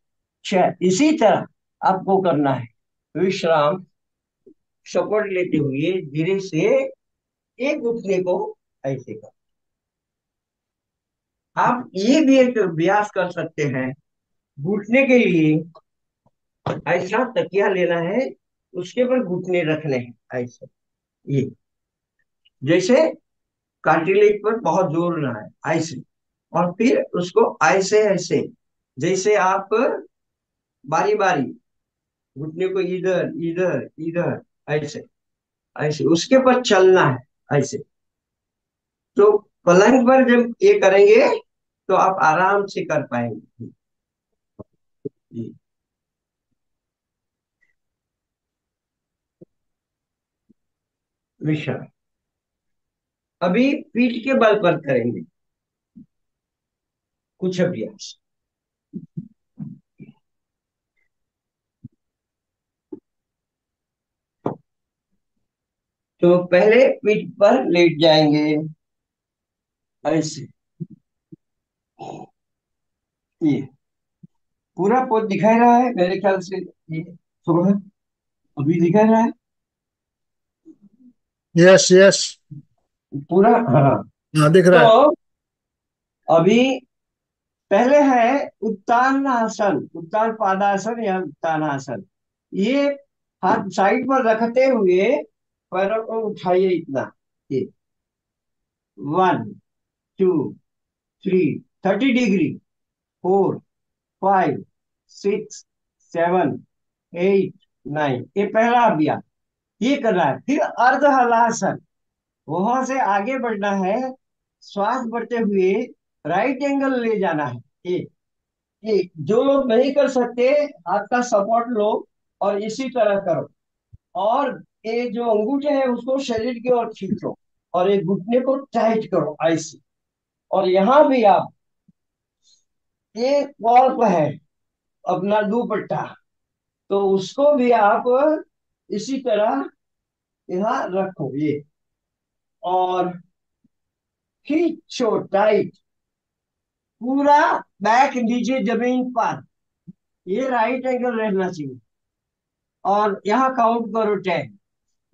छ इसी तरह आपको करना है। विश्राम सपोर्ट लेते हुए धीरे से एक घुटने को ऐसे कर। आप ये भी एक अभ्यास कर सकते हैं। घुटने के लिए ऐसा तकिया लेना है, उसके पर घुटने रखने हैं, ऐसे। ये। जैसे कार्टिलेज पर बहुत ज़ोर ना है, ऐसे। और फिर उसको ऐसे ऐसे। जैसे आप बारी बारी घुटने को इधर इधर इधर। ऐसे ऐसे, उसके पर चलना है, ऐसे। तो पलंग पर जब ये करेंगे तो आप आराम से कर पाएँगे। विषय। अभी पीठ के बल पर करेंगे। कुछ अभ्यास। तो पहले पीठ पर लेट जाएँगे। ऐसे। ये। पूरा पोज दिखाई रहा है मेरे ख्याल से। ये सुबह अभी दिखा रहा है। यस यस पूरा? हाँ। हाँ दिख रहा तो है अभी पहले है उत्तान आसन उत्तान पादासन या उत्तान आसन ये हाथ साइड पर रखते हुए पैरों को उठाइए इतना। ये। One two three thirty degree four five six seven eight nine ये पहला अभ्यास ये करना है। फिर अर्ध हलासन वहाँ से आगे बढ़ना है। श्वास बढ़ते हुए राइट एंगल ले जाना है। ये। ये जो लोग नहीं कर सकते हाथ का सपोर्ट लो और इसी तरह करो। और ये जो अंगूठे है, उसको शरीर की ओर खींचो और ये घुटने को टाइट करो ऐसे और यहाँ भी आप ये कॉर्प है अपना दुपट्टा तो उसको भी आप इसी तरह यहाँ रखो ये। और खींचो टाइट पूरा बैक नीचे ज़मीन पर। ये राइट एंगल रहना चाहिए। और यहाँ काउंट करो टेन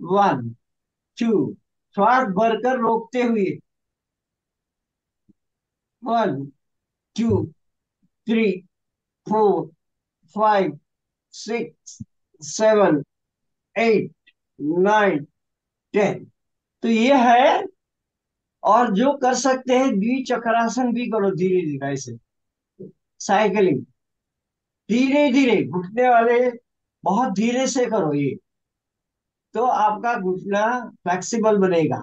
वन टू श्वास भरकर रोकते हुए। One two three four five six seven eight nine ten तो ये है, और जो कर सकते हैं, द्विचक्रासन भी करो धीरे धीरे ऐसे। साइकिलिंग धीरे धीरे, घुटने वाले बहुत धीरे से करो ये। तो आपका घुटना फ्लेक्सिबल बनेगा।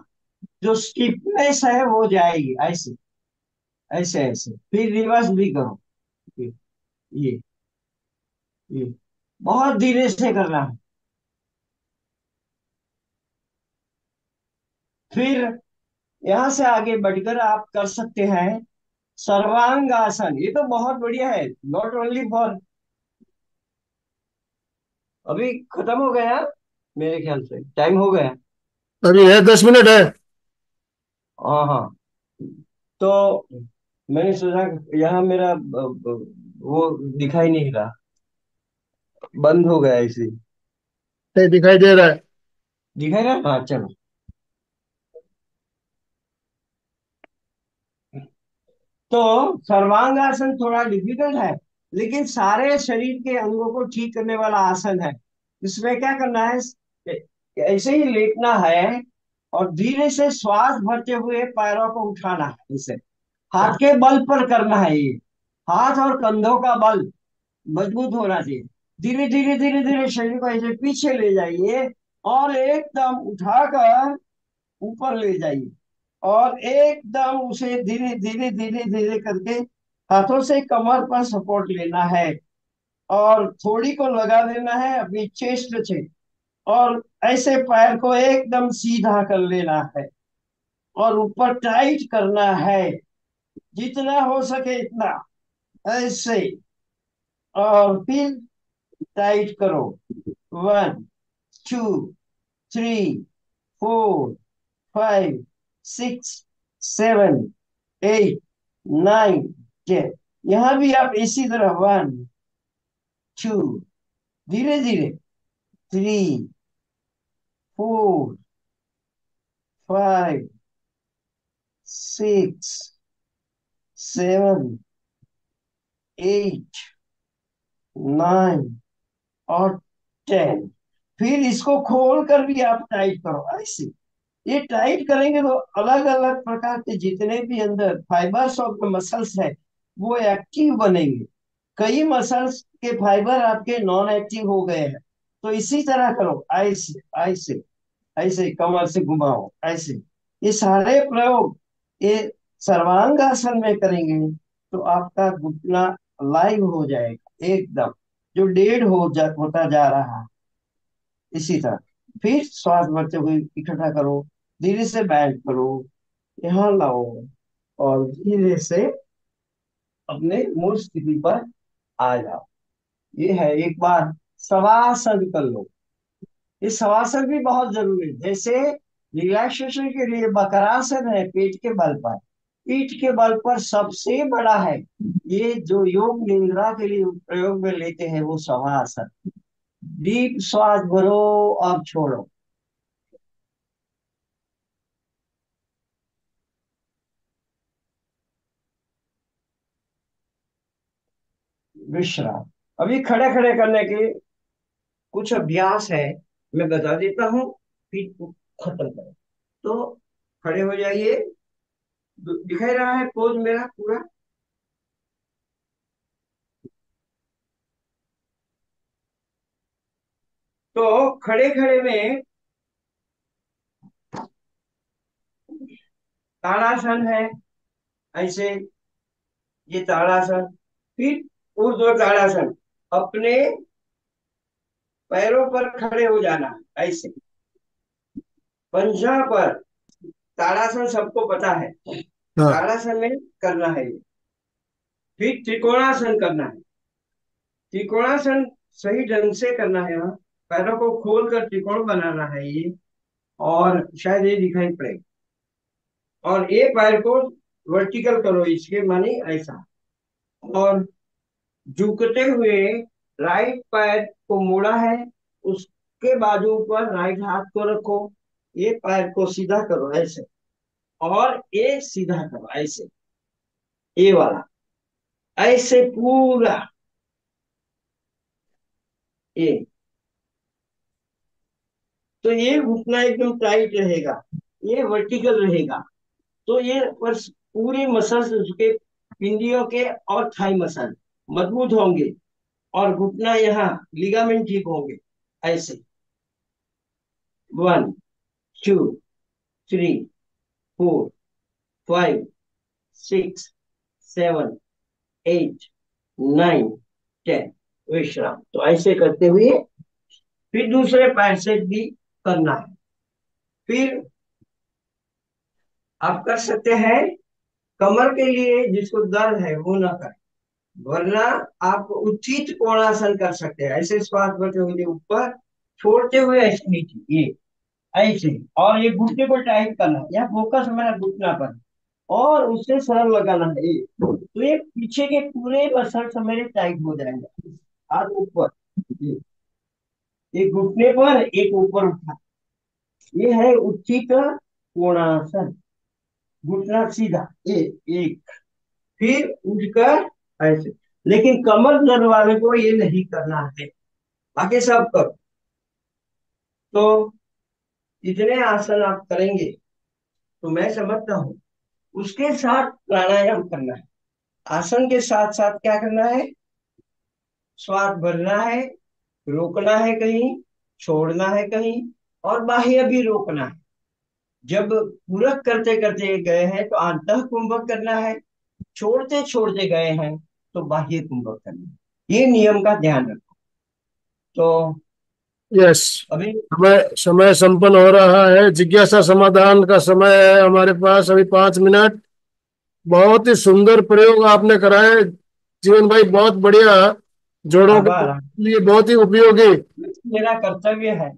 जो स्टिफनेस है वो जाएगी ऐसे। ऐसे ऐसे। फिर रिवर्स भी करो। ये ये, ये। बहुत धीरे से करना है। फिर यहाँ से आगे बढ़कर आप कर सकते हैं सर्वांग आसन ये तो बहुत बढ़िया है। नॉट ओनली फॉर अभी खत्म हो गया। मेरे ख्याल से। टाइम हो गया अभी है दस मिनट है। हाँ हाँ। तो मैंने सोचा यहाँ मेरा वो दिखाई नहीं रहा। बंद हो गया इसी। नहीं दिखाई दे रहा है। दिखाई रहा हाँ? चलो। तो सर्वांगासन थोड़ा डिफ़िकल्ट है लेकिन सारे शरीर के अंगों को ठीक करने वाला आसन है। इसमें क्या करना है? ऐसे ही लेटना है और धीरे से श्वास भरते हुए पैरों को उठाना है इसे। हाथ के बल पर करना है ये। हाथ और कंधों का बल मज़बूत होना चाहिए। धीरे धीरे धीरे धीरे शरीर को ऐसे पीछे ले जाइए और एकदम उठाकर ऊपर ले जाइए और एकदम उसे धीरे धीरे धीरे धीरे करके हाथों से कमर पर सपोर्ट लेना है और थोड़ी को लगा देना है अपनी चेस्ट से। और ऐसे पैर को एकदम सीधा कर लेना है और ऊपर टाइट करना है, जितना हो सके इतना, ऐसे। और फिर टाइट करो। One, two, three, four, five, six, seven, eight, nine, ten. यहाँ भी आप इसी तरह वन, टू धीरे धीरे three four five six seven eight nine और टेन फिर इसको खोल कर भी आप टाइट करो। ऐसे ये टाइट करेंगे तो अलग अलग प्रकार के जितने भी अंदर फाइबर्स ऑफ़ द मसल्स है, वो एक्टिव बनेंगे। कई मसल्स के फाइबर आपके नॉन एक्टिव हो गए हैं। तो इसी तरह करो, ऐसे ऐसे ऐसे कमर से घुमाओ, ऐसे। ये सारे प्रयोग ये सर्वांगासन में करेंगे तो आपका घुटना लाइव हो जाएगा, एकदम। जो डेढ़ हो जा, होता जा रहा है, इसी तरह। फिर श्वास भरते हुए इकट्ठा करो, धीरे से बैंड करो, यहाँ लाओ और धीरे से अपने मूल स्थिति पर आ जाओ। ये है एक बार। सवासन कर लो ये सवासन भी बहुत ज़रूरी है। जैसे रिलैक्सेशन के लिए बकरासन है, पेट के बल पर। पीठ के बल पर सबसे बड़ा है, ये जो योग निद्रा के लिए प्रयोग में लेते हैं, वो सवासन डीप श्वास भरो और छोड़ो। विश्राम। अभी खड़े खड़े करने के कुछ अभ्यास है, मैं बता देता हूँ, फिर खत्म करें। तो खड़े हो जाइए। दिखाई रहा है पोज मेरा पूरा? तो खड़े खड़े में ताड़ासन है, ऐसे, ये ताड़ासन फिर ऊर्ध्व ताड़ासन अपने पैरों पर खड़े हो जाना ऐसे। पंजा पर ताड़ासन सबको पता है। हाँ। ताड़ासन में करना है फिर त्रिकोणासन करना है। त्रिकोणासन सही ढंग से करना है यहाँ पैरों को खोल कर त्रिकोण बनाना है ये और शायद ये दिखाई पड़े। और एक पैर को वर्टिकल करो इसके माने ऐसा। और झुकते हुए राइट पैर को मोड़ा है, उसके बाजू पर राइट हाथ को रखो, ये पैर को सीधा करो, ऐसे। और ये सीधा करो, ऐसे। ये वाला। ऐसे पूरा। ये। तो ये घुटना एकदम टाइट रहेगा, ये वर्टिकल रहेगा। तो ये पर मसल्स उसके पिंडियों के और थाई मसल मज़बूत होंगे। और घुटना यहाँ लिगामेंट ठीक होंगे, ऐसे। One two three four five six seven eight nine ten विश्राम। तो ऐसे करते हुए फिर दूसरे पैर से भी करना है। फिर आप कर सकते हैं, कमर के लिए जिसको दर्द है, वो ना करें। वरना आप उचित कोणासन कर सकते हैं। ऐसे श्वास भरते हुए ऊपर छोड़ते हुए ऐसे नीचे ये ऐसे। और ये घुटने को टाइट करना यह फोकस हमारा घुटना पर। और उससे सरल लगाना है ये। तो ये पीछे के पूरे मसल्स हमारे टाइट हो जाएँगे। हाथ ऊपर एक घुटने पर एक ऊपर उठा। ये है उचित कोणासन। घुटना सीधा ए, एक। फिर उठकर ऐसे। लेकिन कमर दर्द वाले को ये नहीं करना है। बाकी सब करो। तो इतने आसन आप करेंगे तो मैं समझता हूँ, उसके साथ प्राणायाम करना है। आसन के साथ साथ क्या करना है? श्वास भरना है, रोकना है कहीं, छोड़ना है कहीं, और बाह्य भी रोकना है। जब पूरक करते करते गए हैं तो अंत कुंभक करना है छोड़ते छोड़ते गए हैं तो बाह्य कुंभक करना ये नियम का ध्यान रखो। तो यस अभी समय समय संपन्न हो रहा है। जिज्ञासा समाधान का समय है हमारे पास। अभी पाँच मिनट। बहुत ही सुंदर प्रयोग आपने कराए जीवन भाई बहुत बढ़िया। जोड़ों। के लिए बहुत ही उपयोगी। मेरा कर्तव्य है।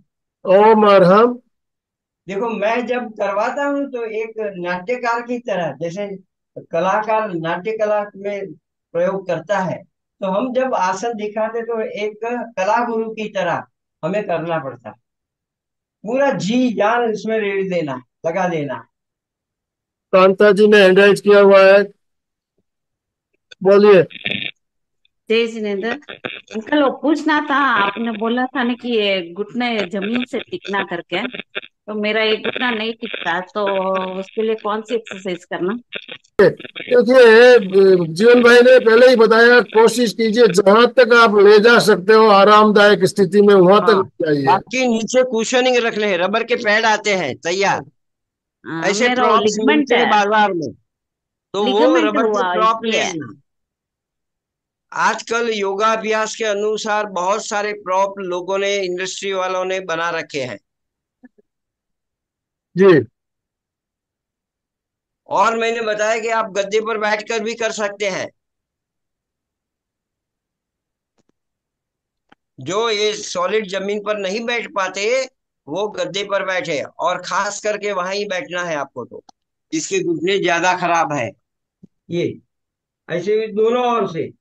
ओम अरहम। देखो मैं जब करवाता हूँ तो एक नाट्यकार की तरह जैसे कलाकार नाट्य कला में प्रयोग करता है। तो हम जब आसन दिखाते तो एक कला गुरु की तरह हमें करना पड़ता है। पूरा जी जान इसमें रेड़ देना लगा देना। कांता जी ने हैंडराइज किया हुआ है। बोलिए। जय जिनेन्द्र अंकल वो पूछना था आपने बोला था ना कि घुटने ज़मीन से टिकना करके। तो मेरा ये घुटना नहीं टिकता तो उसके लिए कौन सी एक्सरसाइज करना? देखिए जीवन भाई ने पहले ही बताया कोशिश कीजिए जहाँ तक आप ले जा सकते हो आरामदायक स्थिति में वहाँ हाँ। तक जाइए। बाकी नीचे कुशनिंग रख ले रबर के पैड आते हैं तैयार। हाँ, ऐसे लिगमेंट मिलते हैं है। बाज़ार में। तो वो रबर के इसलिए। लेना। आजकल योगाभ्यास के अनुसार बहुत सारे प्रॉप लोगों ने इंडस्ट्री वालों ने बना रखे हैं। जी। और मैंने बताया कि आप गद्दे पर बैठकर भी कर सकते हैं। जो ये सॉलिड ज़मीन पर नहीं बैठ पाते, वो गद्दे पर बैठे और खास करके वहाँ ही बैठना है आपको तो। इसके घुटने ज़्यादा खराब है। ये, ऐसे भी दोनों ओर से।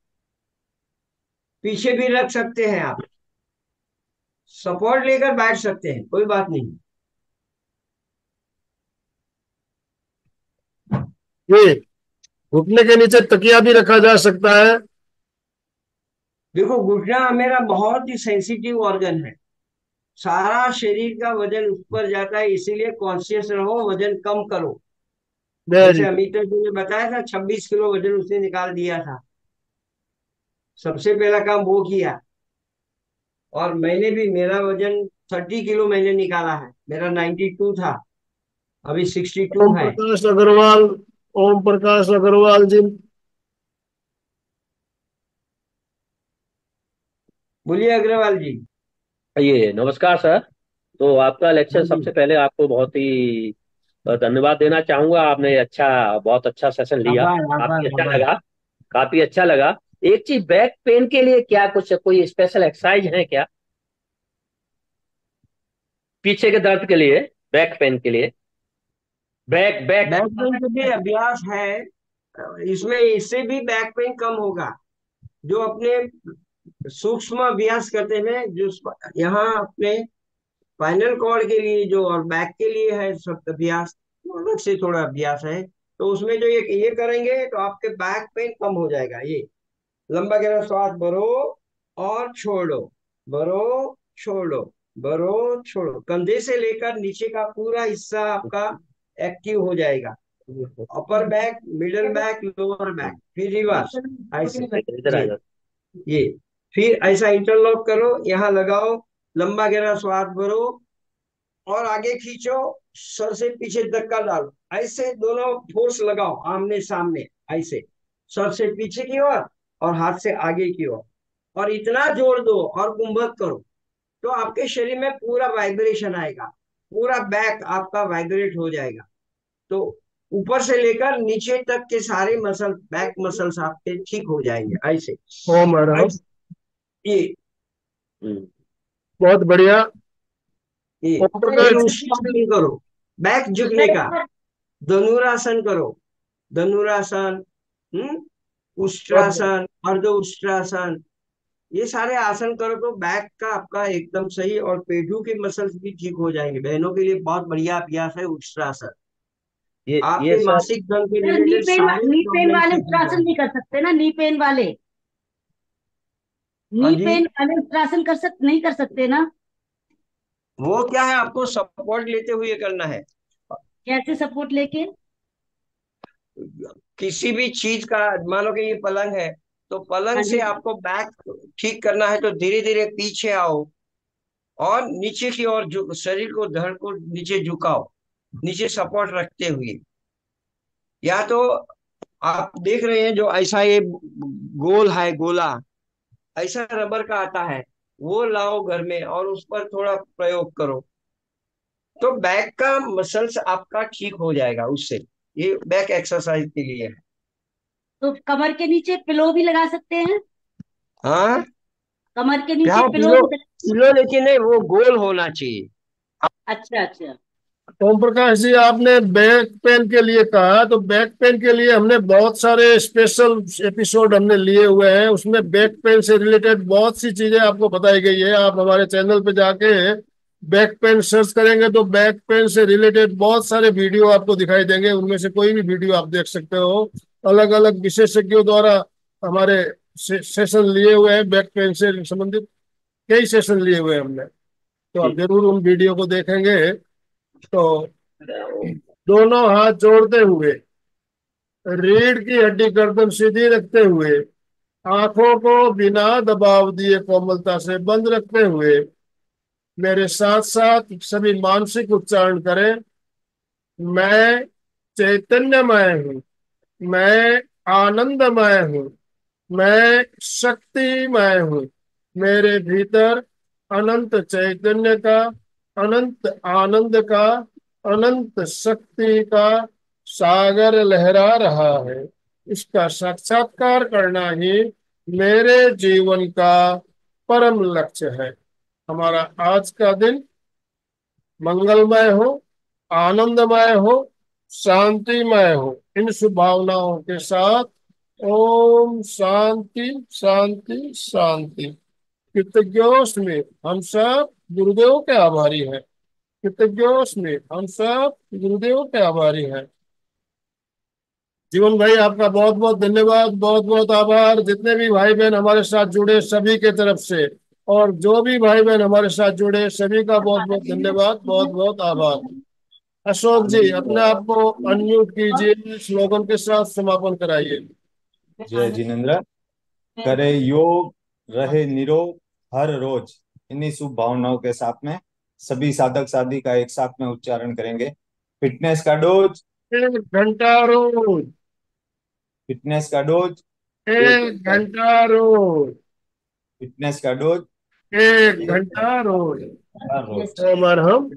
पीछे भी रख सकते हैं आप। सपोर्ट लेकर बैठ सकते हैं, कोई बात नहीं। जी घुटने के नीचे तकिया भी रखा जा सकता है। देखो घुटना मेरा बहुत ही सेंसिटिव ऑर्गन है। सारा शरीर का वज़न ऊपर जाता है इसीलिए कॉन्शियस रहो वज़न कम करो। जैसे अमिता जी ने बताया था छब्बीस किलो वज़न उसने निकाल दिया था। सबसे पहला काम वो किया। और मैंने भी मेरा वज़न थर्टी किलो मैंने निकाला है। मेरा नाइन्टी टू था। अभी सिक्सटी टू है। अग्रवाल ओम प्रकाश अग्रवाल जी। बोलिए अग्रवाल जी। ये नमस्कार सर। तो आपका लेक्चर हाँ सबसे पहले आपको बहुत ही धन्यवाद देना चाहूँगा। आपने अच्छा बहुत अच्छा सेशन लिया। काफ़ी अच्छा लगा। काफ़ी अच्छा लगा। एक चीज़ बैक पेन के लिए क्या कुछ कोई स्पेशल एक्सरसाइज है क्या? पीछे के दर्द के लिए बैक पेन के लिए। बैक बैक बैक पेन के भी अभ्यास है, इसमें इससे भी बैक पेन कम होगा। जो अपने सूक्ष्म अभ्यास करते हैं, जो यहाँ अपने फाइनल कॉर्ड के लिए जो और बैक के लिए है, सब अभ्यास अलग से थोड़ा अभ्यास है। तो उसमें जो ये ये करेंगे तो आपके बैक पेन कम हो जाएगा। ये, लंबा गहरा श्वास भरो और छोड़ो भरो छोड़ो भरो छोड़ो। कंधे से लेकर नीचे का पूरा हिस्सा आपका एक्टिव हो जाएगा। Upper back middle back lower back फिर रिवर्स। ऐसे। ये फिर ऐसा इंटरलॉक करो यहाँ लगाओ लंबा गहरा स्वाद भरो और आगे खींचो सर से पीछे धक्का डालो। ऐसे दोनों फोर्स लगाओ आमने सामने ऐसे। सर से पीछे की ओर और हाथ से आगे की ओर। और इतना ज़ोर दो और कुंभक करो तो आपके शरीर में पूरा वाइब्रेशन आएगा। पूरा बैक आपका वाइब्रेट हो जाएगा। तो ऊपर से लेकर नीचे तक के सारे मसल बैक मसल्स आपके ठीक हो जाएँगे ऐसे ये। हम्म, बहुत बढ़िया। ये। उष्मासन करो। बैक झुकने का। धनुरासन करो। धनुरासन हम्म उष्ट्रासन अर्ध उष्ट्रासन ये सारे आसन करो तो बैक का आपका एकदम सही और पेटू के मसल्स भी ठीक हो जाएँगे। बहनों के लिए बहुत बढ़िया अभ्यास है उष्ट्रासन ये ये आपके मासिक धर्म के sir knee related pain knee pain वाले उत्तरासन नहीं कर सकते ना नी पेन वाले। हाँ नी पेन वाले उत्तरासन कर सक नहीं कर सकते ना। वो क्या है आपको सपोर्ट लेते हुए करना है? कैसे सपोर्ट लेके? किसी भी चीज़ का मान लो कि ये पलंग है तो पलंग हाँ से आपको बैक ठीक करना है तो धीरे धीरे पीछे आओ और नीचे की ओर शरीर को धड़ को नीचे झुकाओ नीचे सपोर्ट रखते हुए। या तो आप देख रहे हैं जो ऐसा ये गोल है गोला ऐसा रबर का आता है वो लाओ घर में और उस पर थोड़ा प्रयोग करो। तो बैक का मसल्स आपका ठीक हो जाएगा उससे। ये बैक एक्सरसाइज के लिए है। तो कमर के नीचे पिलो भी लगा सकते हैं। हाँ? कमर के नीचे पिलो पिलो पिलो लेकिन नहीं वो गोल होना चाहिए। अच्छा अच्छा। ओम प्रकाश जी आपने बैक पेन के लिए कहा तो बैक पेन के लिए हमने बहुत सारे स्पेशल एपिसोड हमने लिए हुए हैं। उसमें बैक पेन से रिलेटेड बहुत सी चीज़ें आपको बताई गई है। आप हमारे चैनल पे जाके बैक पेन सर्च करेंगे तो बैक पेन से रिलेटेड बहुत सारे वीडियो आपको दिखाई देंगे। उनमें से कोई भी वीडियो आप देख सकते हो। अलग अलग विशेषज्ञों द्वारा हमारे से, सेशन लिए हुए हैं बैक पेन से संबंधित कई सेशन लिए हुए हैं हमने। तो आप ज़रूर उन वीडियो को देखेंगे। तो दोनों हाथ जोड़ते हुए रीढ़ की हड्डी गर्दन सीधी रखते हुए आँखों को बिना दबाव दिए कोमलता से बंद रखते हुए मेरे साथ साथ सभी मानसिक उच्चारण करें। मैं चैतन्यमय हूँ। मैं आनंदमय हूँ, मैं शक्तिमय हूँ। मेरे भीतर अनंत चैतन्य का, अनंत आनंद का, अनंत शक्ति का सागर लहरा रहा है। इसका साक्षात्कार करना ही मेरे जीवन का परम लक्ष्य है। हमारा आज का दिन मंगलमय हो, आनंदमय हो, शांतिमय हो। इन शुभ भावनाओं के साथ ओम शांति शांति शांति कृतज्ञोस्मि हम सब गुरुदेव के आभारी हैं कृतज्ञोस्मि हम सब गुरुदेव के आभारी हैं जीवन भाई आपका बहुत बहुत धन्यवाद बहुत बहुत आभार जितने भी भाई बहन हमारे साथ जुड़े सभी के तरफ़ से और जो भी भाई बहन हमारे साथ जुड़े सभी का बहुत बहुत धन्यवाद बहुत बहुत आभार अशोक जी अपने आप को अनम्यूट कीजिए स्लोगन के साथ समापन कराइए। जय जिनेन्द्र। करे योग रहे निरोग हर रोज। इन्हीं शुभ भावनाओं के साथ में सभी साधक साधी का एक साथ में उच्चारण करेंगे। फिटनेस का डोज। एक घंटा रोज। फिटनेस का डोज। एक घंटा रोज। फिटनेस का डोज। एक घंटा रोज। हर रोज। हम